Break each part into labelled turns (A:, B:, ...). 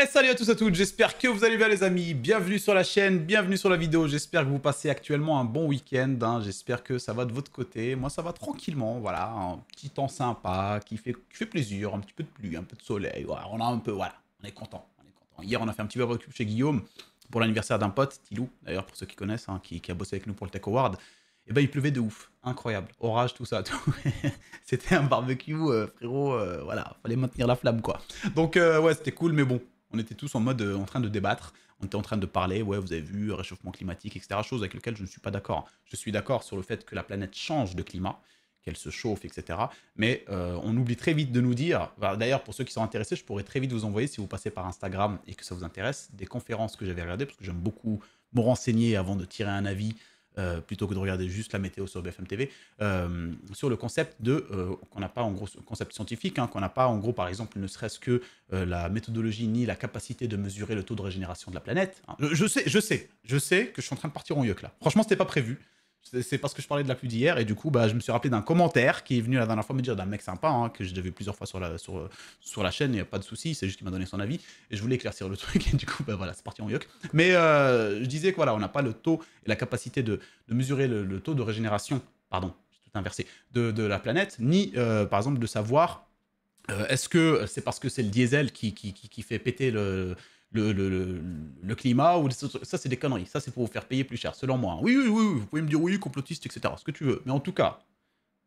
A: Et salut à tous et à toutes, j'espère que vous allez bien les amis, bienvenue sur la chaîne, bienvenue sur la vidéo, j'espère que vous passez actuellement un bon week-end, hein. j'espère que ça va de votre côté, moi ça va tranquillement, voilà, un petit temps sympa, qui fait, fait plaisir, un petit peu de pluie, un peu de soleil, on a un peu, voilà, on est content, on est content. Hier on a fait un petit récup chez Guillaume, pour l'anniversaire d'un pote, Tilou, d'ailleurs pour ceux qui connaissent, hein, qui, a bossé avec nous pour le Tech Award, et eh ben il pleuvait de ouf, incroyable, orage, tout ça, c'était un barbecue, euh, frérot, euh, voilà, fallait maintenir la flamme quoi. Donc euh, ouais c'était cool, mais bon, on était tous en mode euh, en train de débattre. On était en train de parler, ouais, vous avez vu, réchauffement climatique, etc. Chose avec laquelle je ne suis pas d'accord. Je suis d'accord sur le fait que la planète change de climat, qu'elle se chauffe, etc. Mais euh, on oublie très vite de nous dire, d'ailleurs pour ceux qui sont intéressés, je pourrais très vite vous envoyer, si vous passez par Instagram et que ça vous intéresse, des conférences que j'avais regardées, parce que j'aime beaucoup me renseigner avant de tirer un avis euh, plutôt que de regarder juste la météo sur BFM TV, euh, sur le concept de euh, qu'on n'a pas en gros concept scientifique, hein, qu'on n'a pas en gros par exemple ne serait-ce que la méthodologie ni la capacité de mesurer le taux de régénération de la planète. Hein. Je, sais, je sais, je sais que je suis en train de partir en yuck là. Franchement, c'était pas prévu. C'est parce que je parlais de la pluie d'hier et du coup, bah, je me suis rappelé d'un commentaire qui est venu la dernière fois me dire d'un mec sympa hein, que j'ai vu plusieurs fois sur la, sur, sur la chaîne, il n'y a pas de souci, c'est juste qu'il m'a donné son avis et je voulais éclaircir le truc et du coup, bah, voilà, c'est parti en yuck. Mais euh, je disais que voilà, n'a pas le taux et la capacité de, de mesurer le, taux de régénération, pardon, tout inversé, de, de, la planète, ni euh, par exemple de savoir euh, est-ce que c'est parce que c'est le diesel qui, qui, qui, qui fait péter le le, le, le, climat, ou ça c'est des conneries, ça c'est pour vous faire payer plus cher, selon moi. Oui, oui, oui, vous pouvez me dire oui, complotiste, etc., ce que tu veux. Mais en tout cas,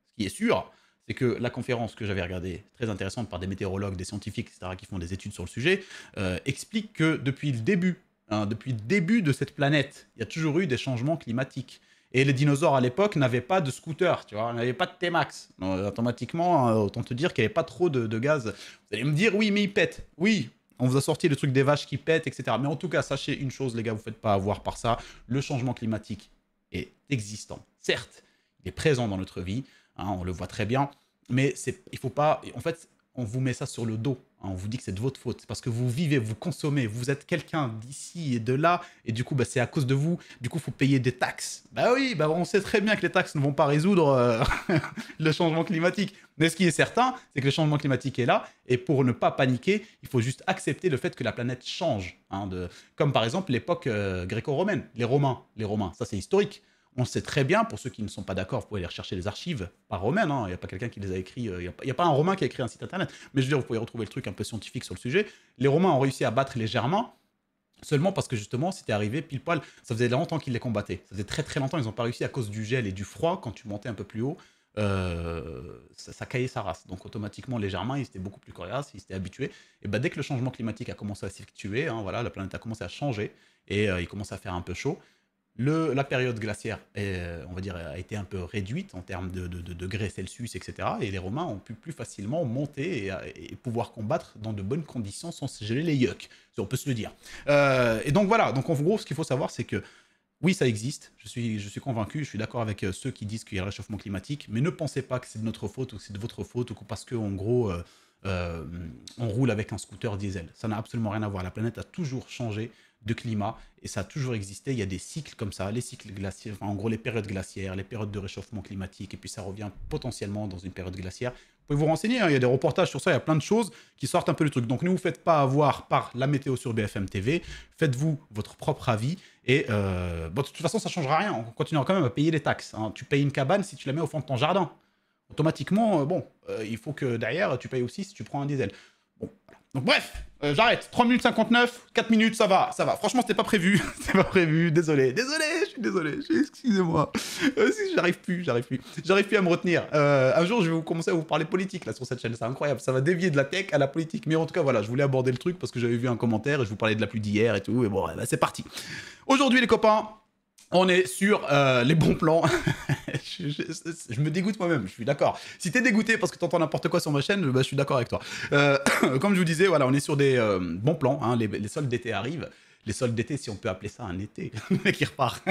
A: ce qui est sûr, c'est que la conférence que j'avais regardée, très intéressante par des météorologues, des scientifiques, etc., qui font des études sur le sujet, euh, explique que depuis le début, hein, depuis le début de cette planète, il y a toujours eu des changements climatiques. Et les dinosaures à l'époque n'avaient pas de scooter, tu vois, n'avaient pas de T-Max. Automatiquement, euh, autant te dire qu'il n'y avait pas trop de, de, gaz. Vous allez me dire, oui, mais il pète. Oui, on vous a sorti le truc des vaches qui pètent, etc. Mais en tout cas, sachez une chose, les gars, vous ne faites pas avoir par ça. Le changement climatique est existant. Certes, il est présent dans notre vie, hein, on le voit très bien, mais il faut pas. En fait, on vous met ça sur le dos. Hein, on vous dit que c'est de votre faute. Parce que vous vivez, vous consommez, vous êtes quelqu'un d'ici et de là, et du coup, bah, c'est à cause de vous. Du coup, il faut payer des taxes. Bah oui, bah, on sait très bien que les taxes ne vont pas résoudre euh, le changement climatique. Mais ce qui est certain, c'est que le changement climatique est là, et pour ne pas paniquer, il faut juste accepter le fait que la planète change. Hein. Comme par exemple l'époque euh, gréco-romaine, les Romains. Les Romains, ça c'est historique. On sait très bien, pour ceux qui ne sont pas d'accord, vous pouvez aller rechercher les archives, pas romaines, hein, il n'y a pas quelqu'un qui les a écrits, euh, il n'y a, pas un Romain qui a écrit un site internet, mais je veux dire, vous pouvez retrouver le truc un peu scientifique sur le sujet. Les Romains ont réussi à battre les Germains, seulement parce que justement, c'était arrivé pile poil, ça faisait longtemps qu'ils les combattaient. Ça faisait très très longtemps, ils n'ont pas réussi à cause du gel et du froid, quand tu montais un peu plus haut, euh, ça, caillait sa race. Donc automatiquement, les Germains, ils étaient beaucoup plus coriaces, ils étaient habitués. Et ben, dès que le changement climatique a commencé à s'effectuer, hein, voilà, la planète a commencé à changer et euh, il commence à faire un peu chaud, la période glaciaire, on va dire, a été un peu réduite en termes de, degrés Celsius, etc. Et les Romains ont pu plus facilement monter et, pouvoir combattre dans de bonnes conditions sans se geler les yucks, si on peut se le dire. Euh, et donc voilà, donc en gros, ce qu'il faut savoir, c'est que oui, ça existe, je suis, je convaincu, je suis d'accord avec euh, ceux qui disent qu'il y a le réchauffement climatique, mais ne pensez pas que c'est de notre faute ou que c'est de votre faute ou parce que, en gros, euh, on roule avec un scooter diesel. Ça n'a absolument rien à voir. La planète a toujours changé de climat et ça a toujours existé. Il y a des cycles comme ça, les cycles glaciaires, en gros les périodes glaciaires, les périodes de réchauffement climatique et puis ça revient potentiellement dans une période glaciaire. Vous renseigner, hein, il y a des reportages sur ça, il y a plein de choses qui sortent un peu du truc. Donc ne vous faites pas avoir par la météo sur BFM TV, faites-vous votre propre avis et euh, de toute façon ça ne changera rien, on continuera quand même à payer les taxes. Hein. Tu payes une cabane si tu la mets au fond de ton jardin. Automatiquement, euh, bon, euh, il faut que derrière tu payes aussi si tu prends un diesel. Donc bref, euh, j'arrête. 3 minutes 59, 4 minutes, ça va, ça va. Franchement, c'était pas prévu. c'était pas prévu. Désolé, désolé, je suis désolé. Excusez-moi. Euh, j'arrive plus, j'arrive plus. J'arrive plus à me retenir. Euh, un jour, je vais vous commencer à vous parler politique là sur cette chaîne. C'est incroyable. Ça va dévier de la tech à la politique. Mais en tout cas, voilà, je voulais aborder le truc parce que j'avais vu un commentaire et je vous parlais de la pluie d'hier et tout. Et bon, bah, c'est parti. Aujourd'hui, les copains, on est sur euh, les bons plans. je, me dégoûte moi-même, je suis d'accord. Si t'es dégoûté parce que t'entends n'importe quoi sur ma chaîne, bah, je suis d'accord avec toi. Euh, comme je vous disais, voilà, on est sur des euh, bons plans. Hein, les, les soldes d'été arrivent les soldes d'été, si on peut appeler ça un été, qui repart.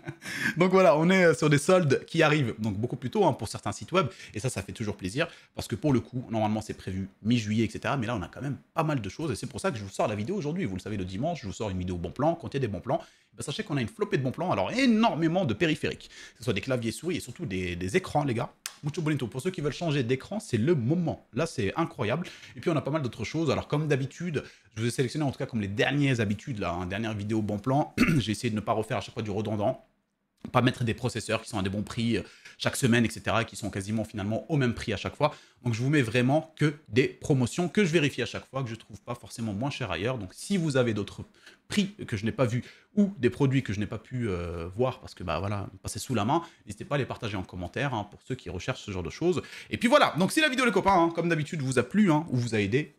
A: donc voilà, on est sur des soldes qui arrivent donc beaucoup plus tôt hein, pour certains sites web, et ça, ça fait toujours plaisir, parce que pour le coup, normalement c'est prévu mi-juillet, etc. Mais là, on a quand même pas mal de choses, et c'est pour ça que je vous sors la vidéo aujourd'hui. Vous le savez, le dimanche, je vous sors une vidéo bon plan. Quand il y a des bons plans, eh ben, sachez qu'on a une flopée de bons plans, alors énormément de périphériques, que ce soit des claviers souris et surtout des, écrans, les gars. Mucho bonito. Pour ceux qui veulent changer d'écran, c'est le moment. Là, c'est incroyable. Et puis, on a pas mal d'autres choses. Alors, comme d'habitude, je vous ai sélectionné en tout cas comme les dernières habitudes, là, hein, dernière vidéo bon plan. J'ai essayé de ne pas refaire à chaque fois du redondant pas mettre des processeurs qui sont à des bons prix euh, chaque semaine, etc., qui sont quasiment finalement au même prix à chaque fois. Donc je vous mets vraiment que des promotions que je vérifie à chaque fois, que je trouve pas forcément moins cher ailleurs. Donc si vous avez d'autres prix que je n'ai pas vus ou des produits que je n'ai pas pu euh, voir parce que bah voilà, passer sous la main, n'hésitez pas à les partager en commentaire hein, pour ceux qui recherchent ce genre de choses. Et puis voilà, donc si la vidéo les copains, hein, comme d'habitude, vous a plu hein, ou vous a aidé,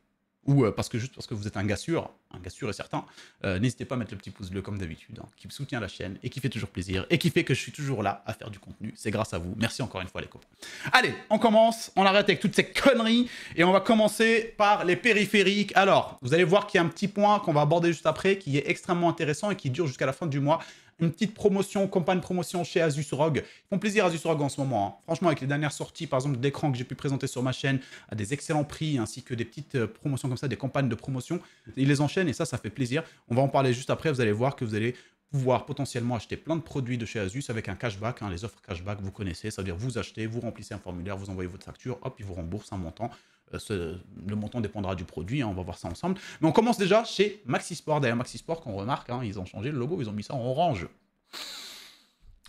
A: ou euh, parce que juste parce que vous êtes un gars sûr, un gars sûr et certain, euh, n'hésitez pas à mettre le petit pouce bleu comme d'habitude, hein, qui soutient la chaîne et qui fait toujours plaisir et qui fait que je suis toujours là à faire du contenu. C'est grâce à vous. Merci encore une fois les copains. Allez, on commence, on arrête avec toutes ces conneries et on va commencer par les périphériques. Alors, vous allez voir qu'il y a un petit point qu'on va aborder juste après qui est extrêmement intéressant et qui dure jusqu'à la fin du mois une petite promotion, campagne promotion chez Asus ROG. Ils font plaisir Asus ROG en ce moment. Hein. Franchement, avec les dernières sorties, par exemple, d'écran que j'ai pu présenter sur ma chaîne, à des excellents prix, ainsi que des petites euh, promotions comme ça, des campagnes de promotion, ils les enchaînent et ça, ça fait plaisir. On va en parler juste après. Vous allez voir que vous allez pouvoir potentiellement acheter plein de produits de chez Asus avec un cashback, hein, les offres cashback, vous connaissez, ça veut dire vous achetez, vous remplissez un formulaire, vous envoyez votre facture, hop, ils vous remboursent un montant. Euh, le montant dépendra du produit, hein, on va voir ça ensemble. Mais on commence déjà chez Maxisport. D'ailleurs, Maxisport, qu'on remarque, hein, ils ont changé le logo, ils ont mis ça en orange.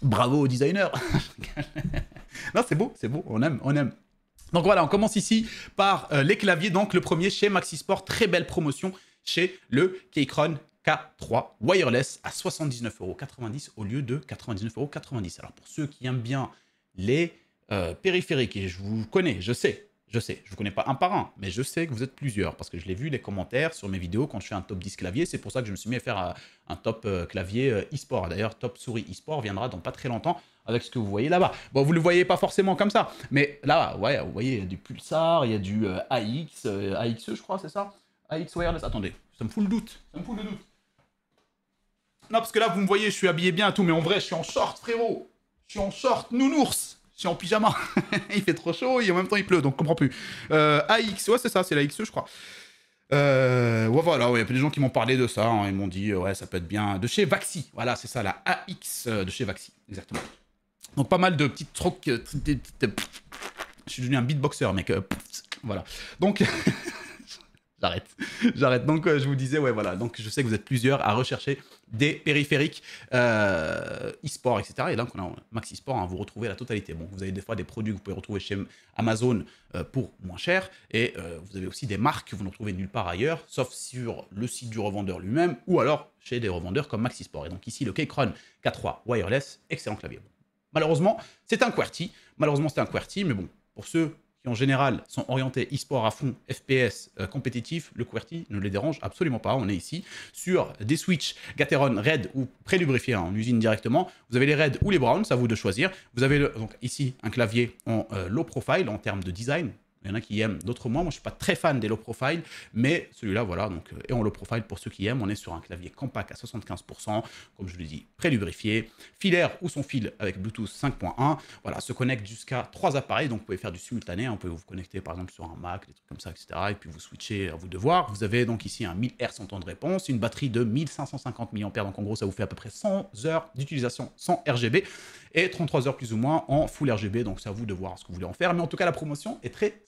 A: Bravo au designer. non, c'est beau, c'est beau, on aime, on aime. Donc voilà, on commence ici par euh, les claviers. Donc le premier chez Maxisport, très belle promotion chez le Keychron K3 wireless à 79,90€ au lieu de 99,90€. Alors pour ceux qui aiment bien les euh, périphériques, et je vous connais, je sais, je sais, je ne vous connais pas un par un, mais je sais que vous êtes plusieurs, parce que je l'ai vu les commentaires sur mes vidéos quand je fais un top 10 clavier, c'est pour ça que je me suis mis à faire euh, un, top euh, clavier euh, e-sport. D'ailleurs, top souris e-sport viendra dans pas très longtemps avec ce que vous voyez là-bas. Bon, vous ne le voyez pas forcément comme ça, mais là, ouais, vous voyez, il y a du Pulsar, il y a du AX, AXE, je crois, c'est ça? AX Wireless, attendez, ça me fout le doute, ça me fout le doute. Non, parce que là, vous me voyez, je suis habillé bien et tout, mais en vrai, je suis en frérot. Je suis en short, nounours. Je suis en pyjama. il fait trop chaud et en même temps il pleut, donc je comprends plus. Euh, AX, ouais, c'est ça, c'est la XE, je crois. Euh, ouais, voilà, il y a des gens qui m'ont parlé de ça. Hein, ils m'ont dit, ouais, ça peut être bien. De chez Vaxi, voilà, c'est ça, la AX euh, de chez Vaxi, exactement. Donc pas mal de petites trucs. Euh, je suis devenu un beatboxer, mec. Voilà. Donc. J'arrête. J'arrête. Donc, je vous disais, ouais, voilà. Donc, je sais que vous êtes plusieurs à rechercher des périphériques euh, e-sport, etc. Et là, on a Max e-sport, hein, vous retrouvez la totalité. Bon, vous avez des fois des produits que vous pouvez retrouver chez Amazon euh, pour moins cher, et euh, vous avez aussi des marques que vous ne trouvez nulle part ailleurs, sauf sur le site du revendeur lui-même, ou alors chez des revendeurs comme Max e-sport. Et donc ici, le Keychron K3 Wireless, excellent clavier. malheureusement, c'est un QWERTY. Malheureusement, c'est un QWERTY, mais bon, pour ceux en général sont orientés e-sport à fond, FPS euh, compétitif, le QWERTY ne les dérange absolument pas. On est ici sur des Switch Gateron Red ou prélubrifiés en usine directement. Vous avez les Red ou les Brown, c'est à vous de choisir. Vous avez donc ici un clavier en euh, low profile en termes de design, il y en a qui aiment, d'autres moins. Moi, je suis pas très fan des low profile, mais celui-là, voilà, donc, et euh, en low profile pour ceux qui aiment. On est sur un clavier compact à 75%, comme je l'ai dit, pré-lubrifié, filaire ou son fil avec Bluetooth 5.1. Voilà, se connecte jusqu'à trois appareils, donc vous pouvez faire du simultané. Hein. Vous pouvez vous connecter par exemple sur un Mac, des trucs comme ça, etc. Et puis vous switchez à vous de voir. Vous avez donc ici un 1000 Hz en temps de réponse, une batterie de 1550 mAh, donc en gros, ça vous fait à peu près 100 heures d'utilisation sans RGB et 33 heures plus ou moins en Full RGB. Donc c'est à vous de voir ce que vous voulez en faire. Mais en tout cas, la promotion est très.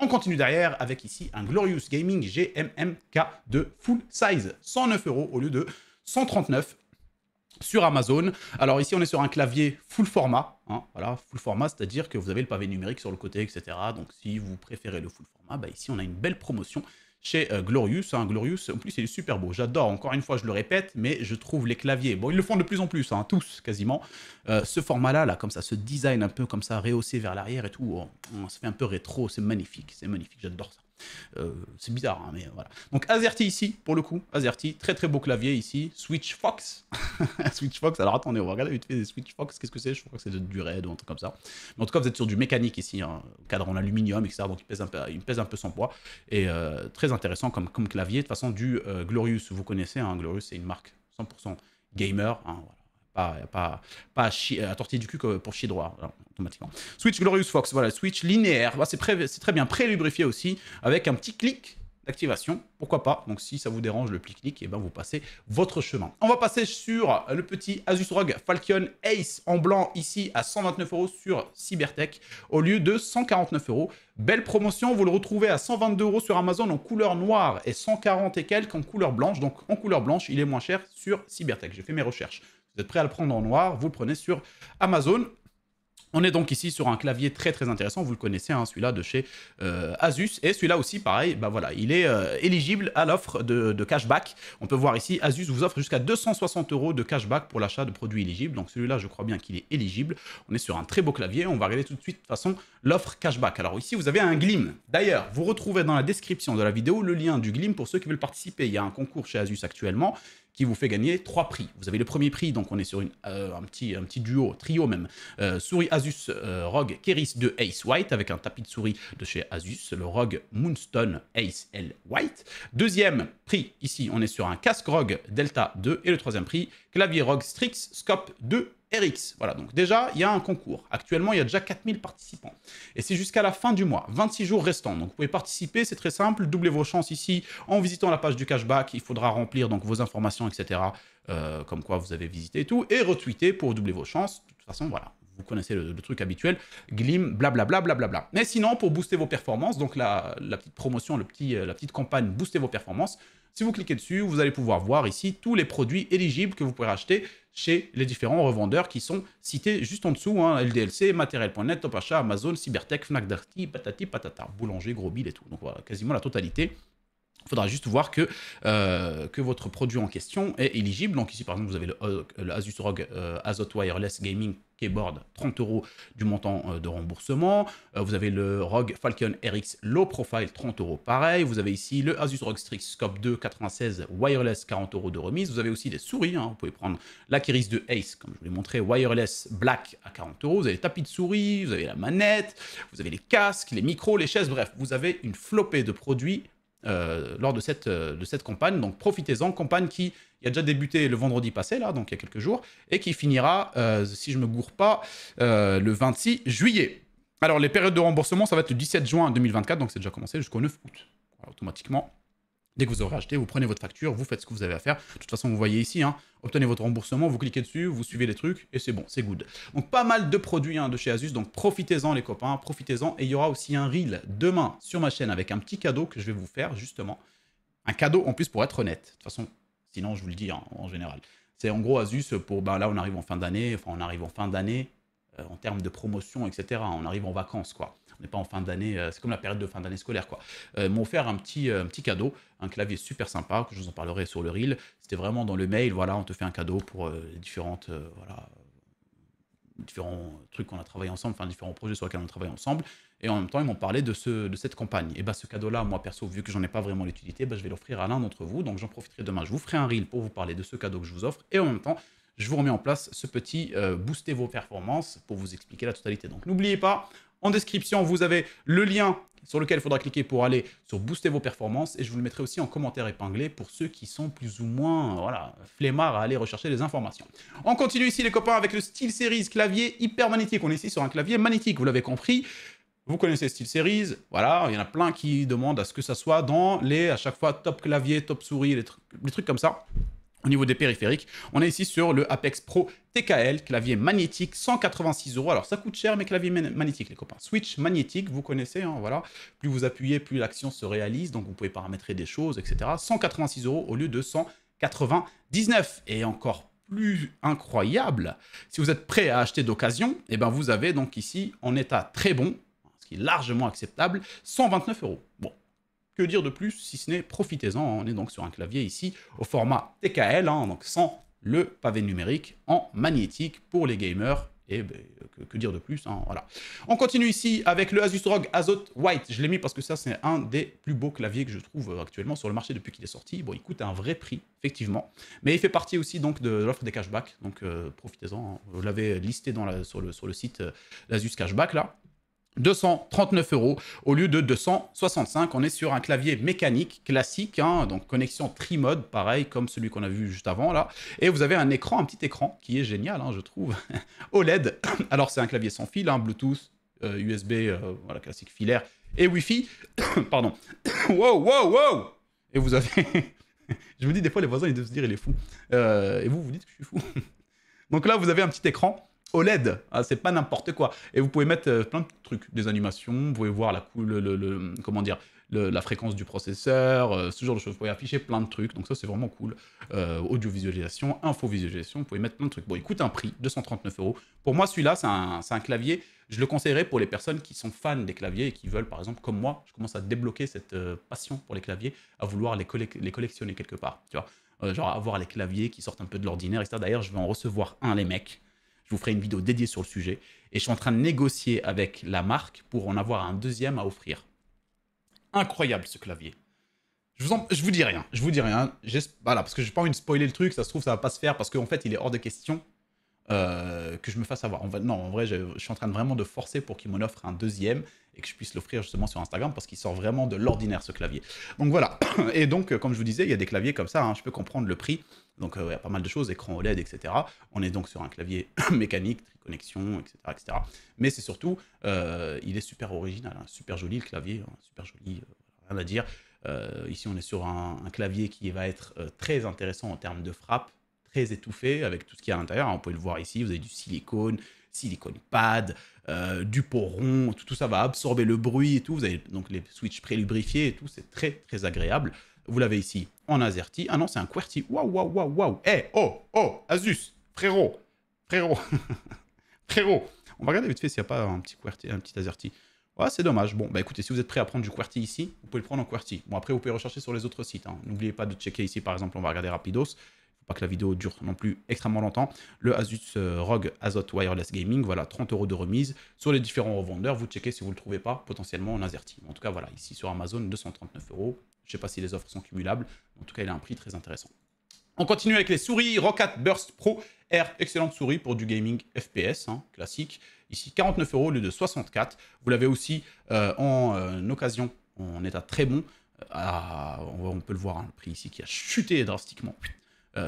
A: On continue derrière avec ici un Glorious Gaming GMMK de full size, 109 euros au lieu de 139 sur Amazon. Alors ici, on est sur un clavier full format. Hein, voilà, full format, c'est-à-dire que vous avez le pavé numérique sur le côté, etc. Donc si vous préférez le full format, bah, ici, on a une belle promotion chez euh, Glorious. Hein. Glorious, en plus, il est super beau. J'adore, encore une fois, je le répète, mais je trouve les claviers, bon, ils le font de plus en plus, hein, tous, quasiment. Euh, ce format-là, là, comme ça, ce design un peu comme ça, rehaussé vers l'arrière et tout, oh, ça fait un peu rétro, c'est magnifique, c'est magnifique, j'adore ça. Euh, c'est bizarre, hein, mais voilà. Donc Azerty ici, pour le coup, Azerty, très très beau clavier ici, Switch Fox. Switch Fox, alors attendez, on va regarder vite fait des Switch Fox, qu'est-ce que c'est? Je crois que c'est du RAID ou un truc comme ça. Mais en tout cas, vous êtes sur du mécanique ici, hein, cadre en aluminium, etc. Donc il pèse un peu, il pèse un peu son poids. Et euh, très intéressant comme, clavier. De toute façon, du euh, Glorious, vous connaissez, hein, Glorious c'est une marque 100% gamer. Hein, voilà pas, pas, pas à, à, tortiller du cul pour chier droit, automatiquement. Switch Glorious Fox, voilà, Switch linéaire, c'est très, bien, pré-lubrifié aussi, avec un petit clic d'activation, pourquoi pas? Donc si ça vous dérange le clic-clic, eh ben vous passez votre chemin. On va passer sur le petit Asus ROG Falcon Ace en blanc ici à 129 euros sur Cybertech au lieu de 149 euros. Belle promotion, vous le retrouvez à 122 euros sur Amazon en couleur noire et 140 et quelques en couleur blanche. Donc en couleur blanche, il est moins cher sur Cybertech. J'ai fait mes recherches. Vous êtes prêt à le prendre en noir, vous le prenez sur Amazon. On est donc ici sur un clavier très très intéressant, vous le connaissez, hein, celui-là de chez euh, Asus, et celui-là aussi pareil, bah voilà, il est euh, éligible à l'offre de, cashback. On peut voir ici, Asus vous offre jusqu'à 260 euros de cashback pour l'achat de produits éligibles, donc celui-là je crois bien qu'il est éligible. On est sur un très beau clavier, on va regarder tout de suite de toute façon l'offre cashback. Alors ici vous avez un Glim, d'ailleurs vous retrouvez dans la description de la vidéo le lien du Glim pour ceux qui veulent participer. Il y a un concours chez Asus actuellement, qui vous fait gagner trois prix. Vous avez le premier prix, donc on est sur euh, un, petit, duo, trio même, euh, souris Asus euh, ROG Keris de Ace White avec un tapis de souris de chez Asus, le ROG Moonstone Ace L White. Deuxième prix, ici on est sur un casque ROG Delta 2 et le troisième prix, clavier ROG Strix Scope 2 RX. Voilà, donc déjà, il y a un concours. Actuellement, il y a déjà 4000 participants. Et c'est jusqu'à la fin du mois, 26 jours restants. Donc vous pouvez participer, c'est très simple, doublez vos chances ici en visitant la page du cashback. Il faudra remplir donc vos informations, etc. Euh, comme quoi vous avez visité et tout, et retweeter pour doubler vos chances. De toute façon, voilà, vous connaissez le, truc habituel, Glim, blablabla, blablabla. Mais sinon, pour booster vos performances, donc la, petite promotion, le petit, euh, la petite campagne Booster vos performances, si vous cliquez dessus, vous allez pouvoir voir ici tous les produits éligibles que vous pourrez acheter chez les différents revendeurs qui sont cités juste en dessous, hein, LDLC, Matériel.net, Top Achat, Amazon, Cybertech, Fnac Darty, Patati, Patata, Boulanger, Gros Bill et tout. Donc voilà, quasiment la totalité. Il faudra juste voir que, euh, que votre produit en question est éligible. Donc ici, par exemple, vous avez le, euh, Asus ROG euh, Azot Wireless Gaming Keyboard, 30 euros du montant de remboursement. vous avez le ROG Falcon RX Low Profile, 30 euros pareil. Vous avez ici le Asus ROG Strix Scope 2, 96 Wireless, 40 euros de remise. Vous avez aussi des souris. Hein. Vous pouvez prendre la Keris de Ace, comme je vous l'ai montré, Wireless Black à 40 euros. Vous avez les tapis de souris, vous avez la manette, vous avez les casques, les micros, les chaises. Bref, vous avez une flopée de produits euh, lors de cette, euh, de cette campagne. Donc profitez-en, campagne qui a déjà débuté le vendredi passé, là, donc il y a quelques jours, et qui finira, euh, si je ne me gourre pas, le 26 juillet. Alors les périodes de remboursement, ça va être le 17 juin 2024, donc c'est déjà commencé jusqu'au 9 août. automatiquement, Dès que vous aurez acheté, vous prenez votre facture, vous faites ce que vous avez à faire. De toute façon, vous voyez ici, hein, obtenez votre remboursement, vous cliquez dessus, vous suivez les trucs, et c'est bon, c'est good. Donc pas mal de produits hein, de chez Asus, donc profitez-en les copains, profitez-en. Et il y aura aussi un reel demain sur ma chaîne avec un petit cadeau que je vais vous faire, justement. Un cadeau en plus pour être honnête. De toute façon, sinon je vous le dis hein, en général. C'est en gros Asus pour, ben là on arrive en fin d'année, enfin on arrive en fin d'année, euh, en termes de promotion, etc. On arrive en vacances, quoi pas en fin d'année, euh, c'est comme la période de fin d'année scolaire quoi. Euh, m'ont offert un petit, euh, un petit cadeau, un clavier super sympa, que je vous en parlerai sur le reel. C'était vraiment dans le mail, voilà, on te fait un cadeau pour les différentes, voilà, différents trucs qu'on a travaillé ensemble, enfin différents projets sur lesquels on travaille ensemble. Et en même temps, ils m'ont parlé de, ce, de cette campagne. Et bah ce cadeau-là, moi perso, vu que j'en ai pas vraiment l'utilité, bah, je vais l'offrir à l'un d'entre vous. Donc j'en profiterai demain. Je vous ferai un reel pour vous parler de ce cadeau que je vous offre. Et en même temps, je vous remets en place ce petit booster vos performances pour vous expliquer la totalité. Donc n'oubliez pas, en description, vous avez le lien sur lequel il faudra cliquer pour aller sur booster vos performances. Et je vous le mettrai aussi en commentaire épinglé pour ceux qui sont plus ou moins voilà, flemmards à aller rechercher les informations. On continue ici les copains avec le SteelSeries clavier hyper magnétique. On est ici sur un clavier magnétique, vous l'avez compris. Vous connaissez SteelSeries, voilà, il y en a plein qui demandent à ce que ça soit dans les, à chaque fois, top clavier, top souris, les trucs comme ça. Au niveau des périphériques, on est ici sur le Apex Pro TKL, clavier magnétique, 186 euros. Alors ça coûte cher, mais clavier magnétique, les copains. Switch magnétique, vous connaissez, hein, voilà. Plus vous appuyez, plus l'action se réalise, donc vous pouvez paramétrer des choses, etc. 186 euros au lieu de 199. Et encore plus incroyable, si vous êtes prêt à acheter d'occasion, et eh ben vous avez donc ici, en état très bon, ce qui est largement acceptable, 129 euros. Bon, que dire de plus si ce n'est profitez-en On est donc sur un clavier ici au format TKL, hein, donc sans le pavé numérique en magnétique pour les gamers. Et ben, que, dire de plus hein, voilà. On continue ici avec le Asus ROG Azot White. Je l'ai mis parce que ça, c'est un des plus beaux claviers que je trouve actuellement sur le marché depuis qu'il est sorti. Bon, il coûte un vrai prix, effectivement. Mais il fait partie aussi donc de l'offre des cashbacks. Donc euh, profitez-en. Hein. Vous l'avez listé sur, le, site euh, l'Asus Cashback là. 239 euros au lieu de 265. On est sur un clavier mécanique classique, hein, donc connexion tri-mode, pareil comme celui qu'on a vu juste avant là. Et vous avez un écran, un petit écran qui est génial, hein, je trouve, OLED. Alors c'est un clavier sans fil, hein, Bluetooth, USB, euh, euh, voilà classique filaire et Wi-Fi. Pardon. wow, wow, wow Et vous avez... je me dis, des fois, les voisins, ils doivent se dire, il est fou. Euh, et vous, vous dites que je suis fou. Donc là, vous avez un petit écran OLED. Ah, c'est pas n'importe quoi. Et vous pouvez mettre euh, plein de trucs, des animations, vous pouvez voir la le, le, comment dire, la fréquence du processeur, euh, ce genre de choses. Vous pouvez afficher plein de trucs, donc ça c'est vraiment cool. Euh, audiovisualisation, info-visualisation, vous pouvez mettre plein de trucs. Bon, il coûte un prix, 239 euros. Pour moi, celui-là, c'est un, un, clavier. Je le conseillerais pour les personnes qui sont fans des claviers et qui veulent, par exemple, comme moi, je commence à débloquer cette passion pour les claviers, à vouloir les, les collectionner quelque part. Tu vois genre avoir les claviers qui sortent un peu de l'ordinaire, etc. D'ailleurs, je vais en recevoir un, les mecs. Je vous ferai une vidéo dédiée sur le sujet. Et je suis en train de négocier avec la marque pour en avoir un deuxième à offrir. Incroyable ce clavier. Je vous, je vous dis rien, je vous dis rien. Voilà, parce que j'ai pas envie de spoiler le truc, ça se trouve ça va pas se faire parce qu'en fait il est hors de question euh, que je me fasse avoir. non, en vrai, je, suis en train de vraiment de forcer pour qu'il m'en offre un deuxième et que je puisse l'offrir justement sur Instagram parce qu'il sort vraiment de l'ordinaire ce clavier. Donc voilà. Et donc, euh, comme je vous disais, il y a des claviers comme ça, hein, je peux comprendre le prix. Donc euh, il y a pas mal de choses, écran OLED, etc. On est donc sur un clavier mécanique, triconnexion, etc. etc. Mais c'est surtout, euh, il est super original, hein, super joli le clavier, hein, super joli, rien à dire. ici, on est sur un, clavier qui va être très intéressant en termes de frappe, très étouffé avec tout ce qu'il y a à l'intérieur. On peut le voir ici, vous avez du silicone, silicone pad, euh, du poron, tout, tout, ça va absorber le bruit et tout. Vous avez donc les switches pré-lubrifiés et tout, c'est très très agréable. Vous l'avez ici en AZERTY. Ah non, c'est un QWERTY. Waouh, waouh, waouh, waouh. Eh, oh, oh, Asus, frérot, frérot, frérot. On va regarder vite fait s'il n'y a pas un petit QWERTY, un petit AZERTY. Ouais, c'est dommage. Bon, bah écoutez, si vous êtes prêt à prendre du QWERTY ici, vous pouvez le prendre en QWERTY. Bon, après, vous pouvez rechercher sur les autres sites. Hein. N'oubliez pas de checker ici, par exemple, on va regarder Rapidos pas que la vidéo dure non plus extrêmement longtemps. Le Asus euh, ROG Azot Wireless Gaming, voilà, 30 euros de remise sur les différents revendeurs. Vous checkez si vous ne le trouvez pas potentiellement en AZERTY. En tout cas, voilà, ici sur Amazon, 239 euros. Je ne sais pas si les offres sont cumulables. En tout cas, il a un prix très intéressant. On continue avec les souris Rocat Burst Pro R, excellente souris pour du gaming FPS, hein, classique. Ici, 49 euros au lieu de 64. Vous l'avez aussi euh, en euh, occasion, en état très bon. Ah, on, peut le voir, hein, le prix ici qui a chuté drastiquement.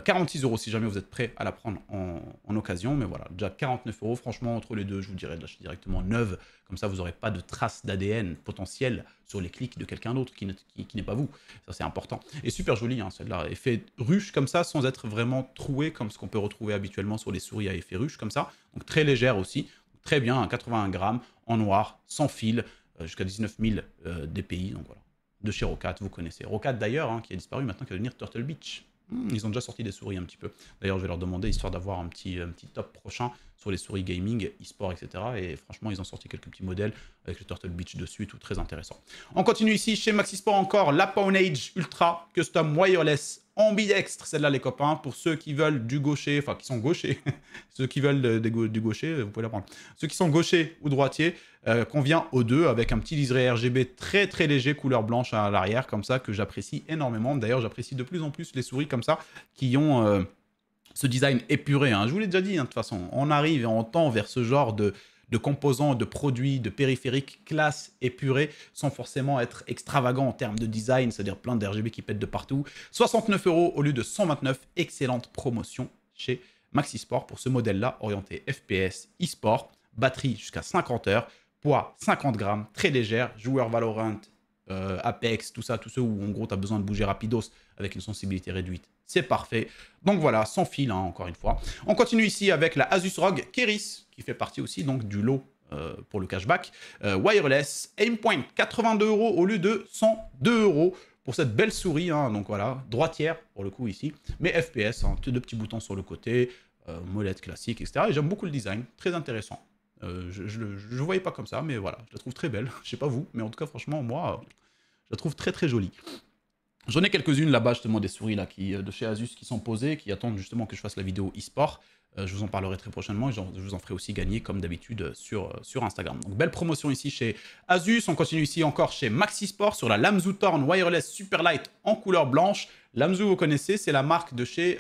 A: 46 euh, euros si jamais vous êtes prêt à la prendre en, occasion. Mais voilà, déjà 49 euros, franchement, entre les deux, je vous dirais de l'acheter directement neuve. Comme ça, vous n'aurez pas de traces d'ADN potentiel sur les clics de quelqu'un d'autre qui, n'est pas vous. Ça, c'est important. Et super joli, hein, celle-là. Effet ruche comme ça, sans être vraiment troué comme ce qu'on peut retrouver habituellement sur les souris à effet ruche comme ça. Donc très légère aussi. Très bien, 81 grammes, en noir, sans fil, euh, jusqu'à 19 000 euh, DPI. Donc voilà. De chez Rocat, vous connaissez. Rocat d'ailleurs, hein, qui a disparu maintenant, qui va devenir Turtle Beach. Hmm, ils ont déjà sorti des souris un petit peu. D'ailleurs, je vais leur demander, histoire d'avoir un petit, top prochain sur les souris gaming, e-sport, etc. Et franchement, ils ont sorti quelques petits modèles avec le Turtle Beach dessus, tout très intéressant. On continue ici chez Maxisport encore, la Age Ultra Custom Wireless ambidextre, celle-là les copains, pour ceux qui veulent du gaucher, enfin qui sont gauchers, ceux qui veulent du gaucher, vous pouvez la prendre. Ceux qui sont gauchers ou droitiers, euh, convient aux deux avec un petit liseré RGB très très léger, couleur blanche à l'arrière, comme ça, que j'apprécie énormément. D'ailleurs, j'apprécie de plus en plus les souris comme ça, qui ont euh, ce design épuré. Hein. Je vous l'ai déjà dit, hein, de toute façon, on arrive et on tend vers ce genre de composants, de produits, de périphériques classe épurés, sans forcément être extravagant en termes de design, c'est-à-dire plein d'RGB qui pètent de partout. 69 euros au lieu de 129, excellente promotion chez Maxisport pour ce modèle-là, orienté FPS, e-sport, batterie jusqu'à 50 heures, poids 50 grammes, très légère, joueur Valorant, euh, Apex, tout ça, tout ceux où en gros tu as besoin de bouger rapidos avec une sensibilité réduite, c'est parfait. Donc voilà, sans fil, hein, encore une fois. On continue ici avec la Asus ROG Keris, qui fait partie aussi donc du lot euh, pour le cashback. Euh, wireless, Aimpoint, 82 euros au lieu de 102 euros pour cette belle souris. Hein, donc voilà, droitière pour le coup ici, mais FPS, hein, deux petits boutons sur le côté, molette classique, etc. Et j'aime beaucoup le design, très intéressant. Euh, je ne voyais pas comme ça, mais voilà, je la trouve très belle. Je sais pas vous, mais en tout cas, franchement, moi, je la trouve très très jolie. J'en ai quelques-unes là-bas, justement, des souris là, qui, euh, de chez Asus qui sont posées, qui attendent justement que je fasse la vidéo e-sport. Euh, je vous en parlerai très prochainement et je vous en ferai aussi gagner, comme d'habitude, sur, sur Instagram. Donc, belle promotion ici chez Asus. On continue ici encore chez Maxi Sport sur la Lamzu Torn Wireless Superlight en couleur blanche. Lamzu, vous connaissez, c'est la marque de chez...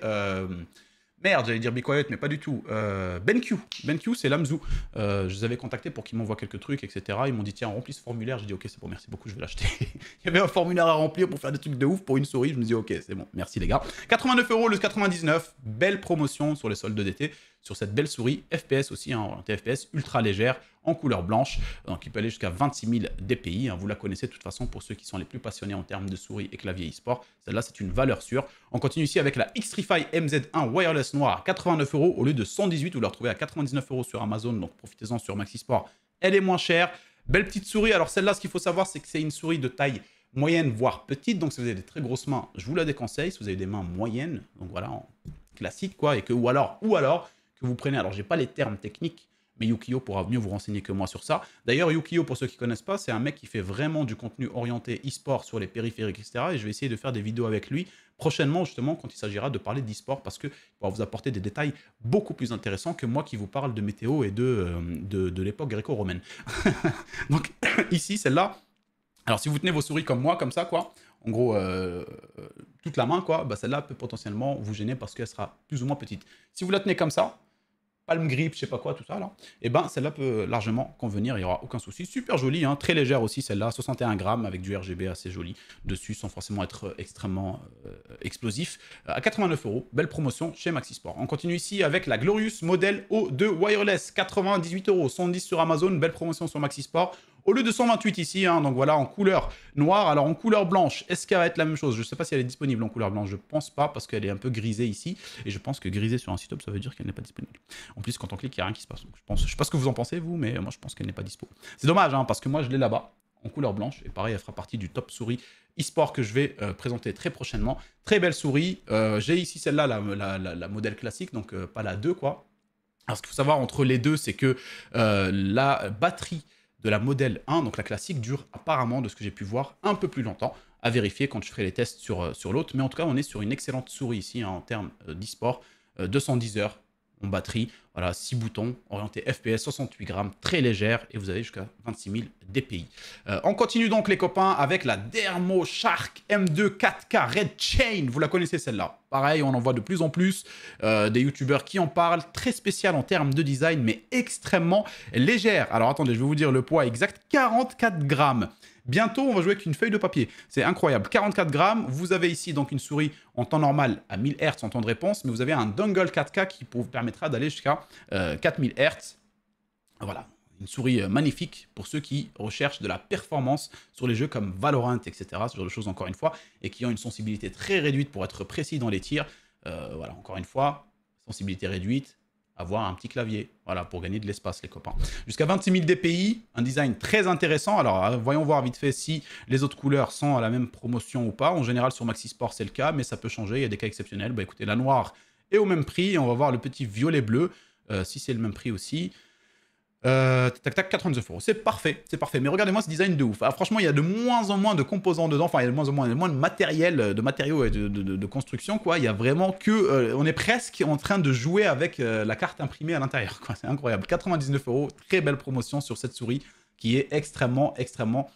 A: Merde, j'allais dire Be mais pas du tout. Euh, BenQ. BenQ, c'est Lamzou. Euh, je les avais contactés pour qu'ils m'envoient quelques trucs, etc. Ils m'ont dit, tiens, remplis ce formulaire. J'ai dit, ok, c'est bon, merci beaucoup, je vais l'acheter. Il y avait un formulaire à remplir pour faire des trucs de ouf pour une souris. Je me dis, ok, c'est bon, merci les gars. 89 euros le 99. Belle promotion sur les soldes d'été sur cette belle souris FPS aussi, hein, FPS ultra légère, en couleur blanche, donc qui peut aller jusqu'à 26 000 dpi. Vous la connaissez de toute façon pour ceux qui sont les plus passionnés en termes de souris et clavier e-sport. Celle-là, c'est une valeur sûre. On continue ici avec la Xtrify MZ1 wireless noir à 89 euros au lieu de 118. Vous la retrouvez à 99 euros sur Amazon, donc profitez-en sur Maxisport. Elle est moins chère. Belle petite souris. Alors celle-là, ce qu'il faut savoir, c'est que c'est une souris de taille moyenne, voire petite. Donc si vous avez des très grosses mains, je vous la déconseille. Si vous avez des mains moyennes, donc voilà, en classique quoi, et que ou alors, ou alors que vous prenez. Alors j'ai pas les termes techniques, mais Yukio pourra mieux vous renseigner que moi sur ça. D'ailleurs, Yukio, pour ceux qui connaissent pas, c'est un mec qui fait vraiment du contenu orienté e-sport sur les périphériques, etc. Et je vais essayer de faire des vidéos avec lui prochainement, justement, quand il s'agira de parler d'e-sport, parce qu'il pourra vous apporter des détails beaucoup plus intéressants que moi qui vous parle de météo et de, euh, de l'époque gréco-romaine. Donc, ici, celle-là, alors si vous tenez vos souris comme moi, comme ça, quoi, en gros, euh, euh, toute la main, quoi, bah, celle-là peut potentiellement vous gêner parce qu'elle sera plus ou moins petite. Si vous la tenez comme ça, palme grip, je sais pas quoi, tout ça là, et eh ben celle-là peut largement convenir, il n'y aura aucun souci. Super jolie, hein, très légère aussi celle-là, 61 grammes avec du RGB assez joli dessus sans forcément être extrêmement euh, explosif. à 89 euros, belle promotion chez Maxisport. On continue ici avec la Glorious Model O2 Wireless, 98 euros, 110 sur Amazon, belle promotion sur Maxisport. Au lieu de 128 ici, hein, donc voilà, en couleur noire. Alors en couleur blanche, est-ce qu'elle va être la même chose? Je ne sais pas si elle est disponible en couleur blanche. Je pense pas parce qu'elle est un peu grisée ici. Et je pense que grisée sur un site web, ça veut dire qu'elle n'est pas disponible. En plus, quand on clique, il n'y a rien qui se passe. Je je sais pas ce que vous en pensez, vous, mais moi, je pense qu'elle n'est pas dispo. C'est dommage, hein, parce que moi, je l'ai là-bas, en couleur blanche. Et pareil, elle fera partie du top souris e-sport que je vais euh, présenter très prochainement. Très belle souris. Euh, j'ai ici celle-là, la, modèle classique, donc euh, pas la 2, quoi. Alors, ce qu'il faut savoir entre les deux, c'est que la batterie de la modèle 1, donc la classique, dure apparemment, de ce que j'ai pu voir, un peu plus longtemps. À vérifier quand je ferai les tests sur, euh, l'autre. Mais en tout cas, on est sur une excellente souris ici hein, en termes euh, d'e-sport. 210 euh, heures en batterie. Voilà, 6 boutons, orienté FPS, 68 grammes, très légère, et vous avez jusqu'à 26 000 DPI. on continue donc, les copains, avec la Dermo Shark M2 4K Red Chain. Vous la connaissez, celle-là. Pareil, on en voit de plus en plus euh, des youtubeurs qui en parlent. Très spécial en termes de design, mais extrêmement légère. Alors, attendez, je vais vous dire le poids exact. 44 grammes. Bientôt, on va jouer avec une feuille de papier. C'est incroyable. 44 grammes. Vous avez ici donc une souris en temps normal à 1000 Hz en temps de réponse, mais vous avez un dongle 4K qui vous permettra d'aller jusqu'à 4000 euh, Hz. Voilà, une souris euh, magnifique pour ceux qui recherchent de la performance sur les jeux comme Valorant, etc. Ce genre de choses, encore une fois, et qui ont une sensibilité très réduite pour être précis dans les tirs. Euh, voilà, encore une fois, sensibilité réduite, avoir un petit clavier, voilà, pour gagner de l'espace, les copains. Jusqu'à 26 000 dpi, un design très intéressant. Alors, euh, voyons voir vite fait si les autres couleurs sont à la même promotion ou pas. En général, sur Maxi Sport, c'est le cas, mais ça peut changer. Il y a des cas exceptionnels. Bah, écoutez, la noire est au même prix. On va voir le petit violet-bleu, euh, si c'est le même prix aussi. Euh, tac tac 99 euros. C'est parfait, c'est parfait. Mais regardez-moi ce design de ouf. Ah, franchement, il y a de moins en moins de composants dedans. Enfin, il y a de moins en moins, de matériel, de matériaux et de, construction. Quoi. Il y a vraiment que. Euh, on est presque en train de jouer avec euh, la carte imprimée à l'intérieur. C'est incroyable. 99 euros. Très belle promotion sur cette souris qui est extrêmement, extrêmement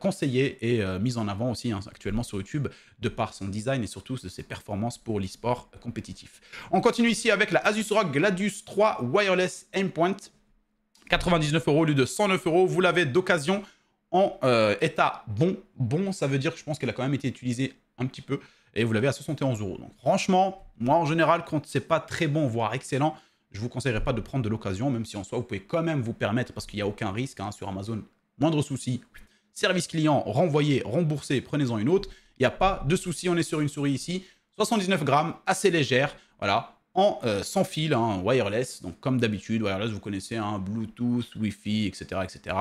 A: conseillée et mise en avant aussi hein, actuellement sur YouTube de par son design et surtout de ses performances pour l'e-sport compétitif. On continue ici avec la Asus ROG Gladius 3 Wireless Aimpoint 99 euros au lieu de 109 euros. Vous l'avez d'occasion en euh, état bon. Bon, ça veut dire que je pense qu'elle a quand même été utilisée un petit peu. Et vous l'avez à 71 euros. Donc franchement, moi en général, quand c'est pas très bon, voire excellent, je vous conseillerais pas de prendre de l'occasion, même si en soi, vous pouvez quand même vous permettre, parce qu'il n'y a aucun risque hein, sur Amazon, moindre souci. Service client, renvoyé, remboursé, prenez-en une autre. Il n'y a pas de souci, on est sur une souris ici. 79 grammes, assez légère. Voilà, euh, sans fil, hein, wireless, donc comme d'habitude, wireless, vous connaissez, hein, Bluetooth, Wi-Fi, etc., etc.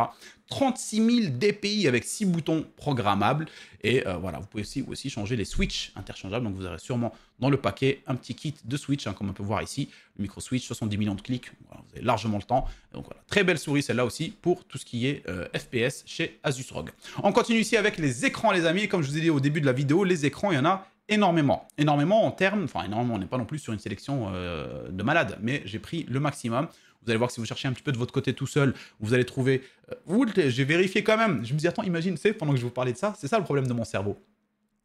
A: 36 000 DPI avec 6 boutons programmables, et euh, voilà, vous pouvez aussi, aussi changer les switches interchangeables, donc vous aurez sûrement dans le paquet un petit kit de switch, hein, comme on peut voir ici, le micro switch, 70 millions de clics, vous avez largement le temps, donc voilà, très belle souris celle-là aussi pour tout ce qui est euh, FPS chez Asus ROG. On continue ici avec les écrans les amis, comme je vous ai dit au début de la vidéo, les écrans, il y en a énormément. Énormément en termes, enfin énormément, on n'est pas non plus sur une sélection euh, de malades, mais j'ai pris le maximum. Vous allez voir que si vous cherchez un petit peu de votre côté tout seul, vous allez trouver... Euh, j'ai vérifié quand même. Je me dis, attends, imagine, c'est pendant que je vous parlais de ça, c'est ça le problème de mon cerveau.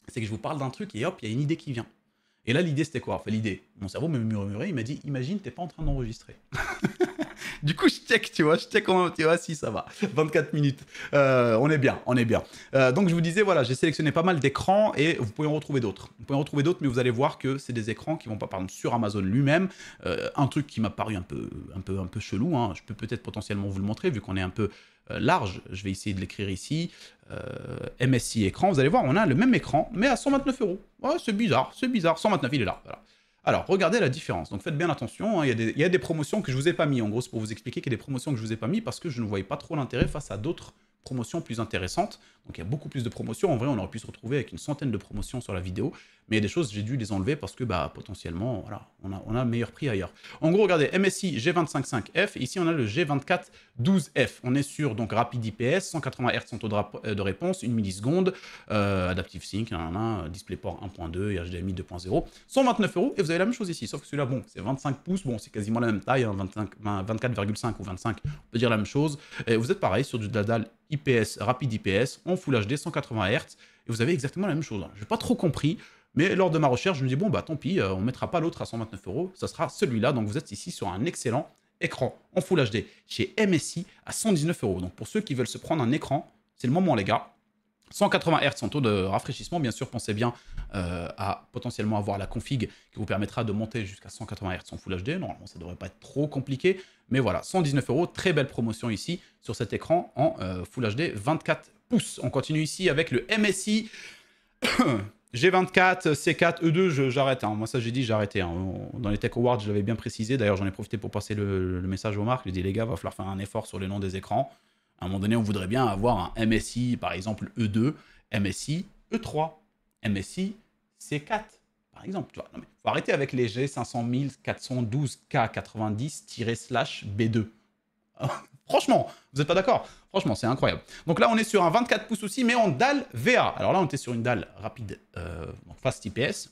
A: C'est que je vous parle d'un truc et hop, il y a une idée qui vient. Et là, l'idée, c'était quoi? Enfin, l'idée, mon cerveau me murmurait, il m'a dit, imagine, t'es pas en train d'enregistrer. Du coup, je check, tu vois, je check en, tu vois, si ça va. 24 minutes. Euh, on est bien, on est bien. Euh, donc, je vous disais, voilà, j'ai sélectionné pas mal d'écrans et vous pouvez en retrouver d'autres. Vous pouvez en retrouver d'autres, mais vous allez voir que c'est des écrans qui vont pas, par exemple, sur Amazon lui-même. Euh, un truc qui m'a paru un peu, un peu, un peu chelou. Hein. Je peux peut-être potentiellement vous le montrer vu qu'on est un peu large. Je vais essayer de l'écrire ici. MSI écran. Vous allez voir, on a le même écran, mais à 129 euros. Ouais, c'est bizarre, c'est bizarre. 129, il est là. Voilà. Alors, regardez la différence. Donc, faites bien attention. Hein. Il, y a des, promotions que je vous ai pas mis. En gros, c'est pour vous expliquer qu'il y a des promotions que je vous ai pas mis parce que je ne voyais pas trop l'intérêt face à d'autres promotions plus intéressantes. Donc, il y a beaucoup plus de promotions. En vrai, on aurait pu se retrouver avec une centaine de promotions sur la vidéo. Mais il y a des choses, j'ai dû les enlever parce que bah, potentiellement, voilà, on a, on a meilleur prix ailleurs. En gros, regardez, MSI G255F, ici on a le G2412F. On est sur donc rapide IPS, 180 Hz en taux de, réponse, 1 milliseconde, euh, Adaptive Sync, DisplayPort 1.2 et HDMI 2.0, 129 euros. Et vous avez la même chose ici, sauf que celui-là, bon, c'est 25 pouces, bon, c'est quasiment la même taille, 24,5 hein, ou 25, on peut dire la même chose. Et vous êtes pareil sur du dalle IPS, rapide IPS, en Full HD, 180 Hz, et vous avez exactement la même chose. Je n'ai pas trop compris. Mais lors de ma recherche, je me dis, bon, bah tant pis, euh, on ne mettra pas l'autre à 129 euros, ça sera celui-là. Donc vous êtes ici sur un excellent écran en Full HD chez MSI à 119 euros. Donc pour ceux qui veulent se prendre un écran, c'est le moment, les gars. 180 Hz en taux de rafraîchissement, bien sûr, pensez bien euh, à potentiellement avoir la config qui vous permettra de monter jusqu'à 180 Hz en Full HD. Normalement, ça ne devrait pas être trop compliqué. Mais voilà, 119 euros, très belle promotion ici sur cet écran en euh, Full HD 24 pouces. On continue ici avec le MSI G24, C4, E2, j'arrête. Hein. Moi, ça, j'ai dit, arrêté. Hein. Dans les Tech Awards, je l'avais bien précisé. D'ailleurs, j'en ai profité pour passer le, message aux marques. J'ai dit, les gars, va falloir faire un effort sur les noms des écrans. À un moment donné, on voudrait bien avoir un MSI, par exemple, E2, MSI, E3, MSI, C4, par exemple. Tu arrêter avec les G500 412K90-B2. Franchement, vous n'êtes pas d'accord? Franchement, c'est incroyable. Donc là, on est sur un 24 pouces aussi, mais en dalle VA. Alors là, on était sur une dalle rapide, euh, fast IPS.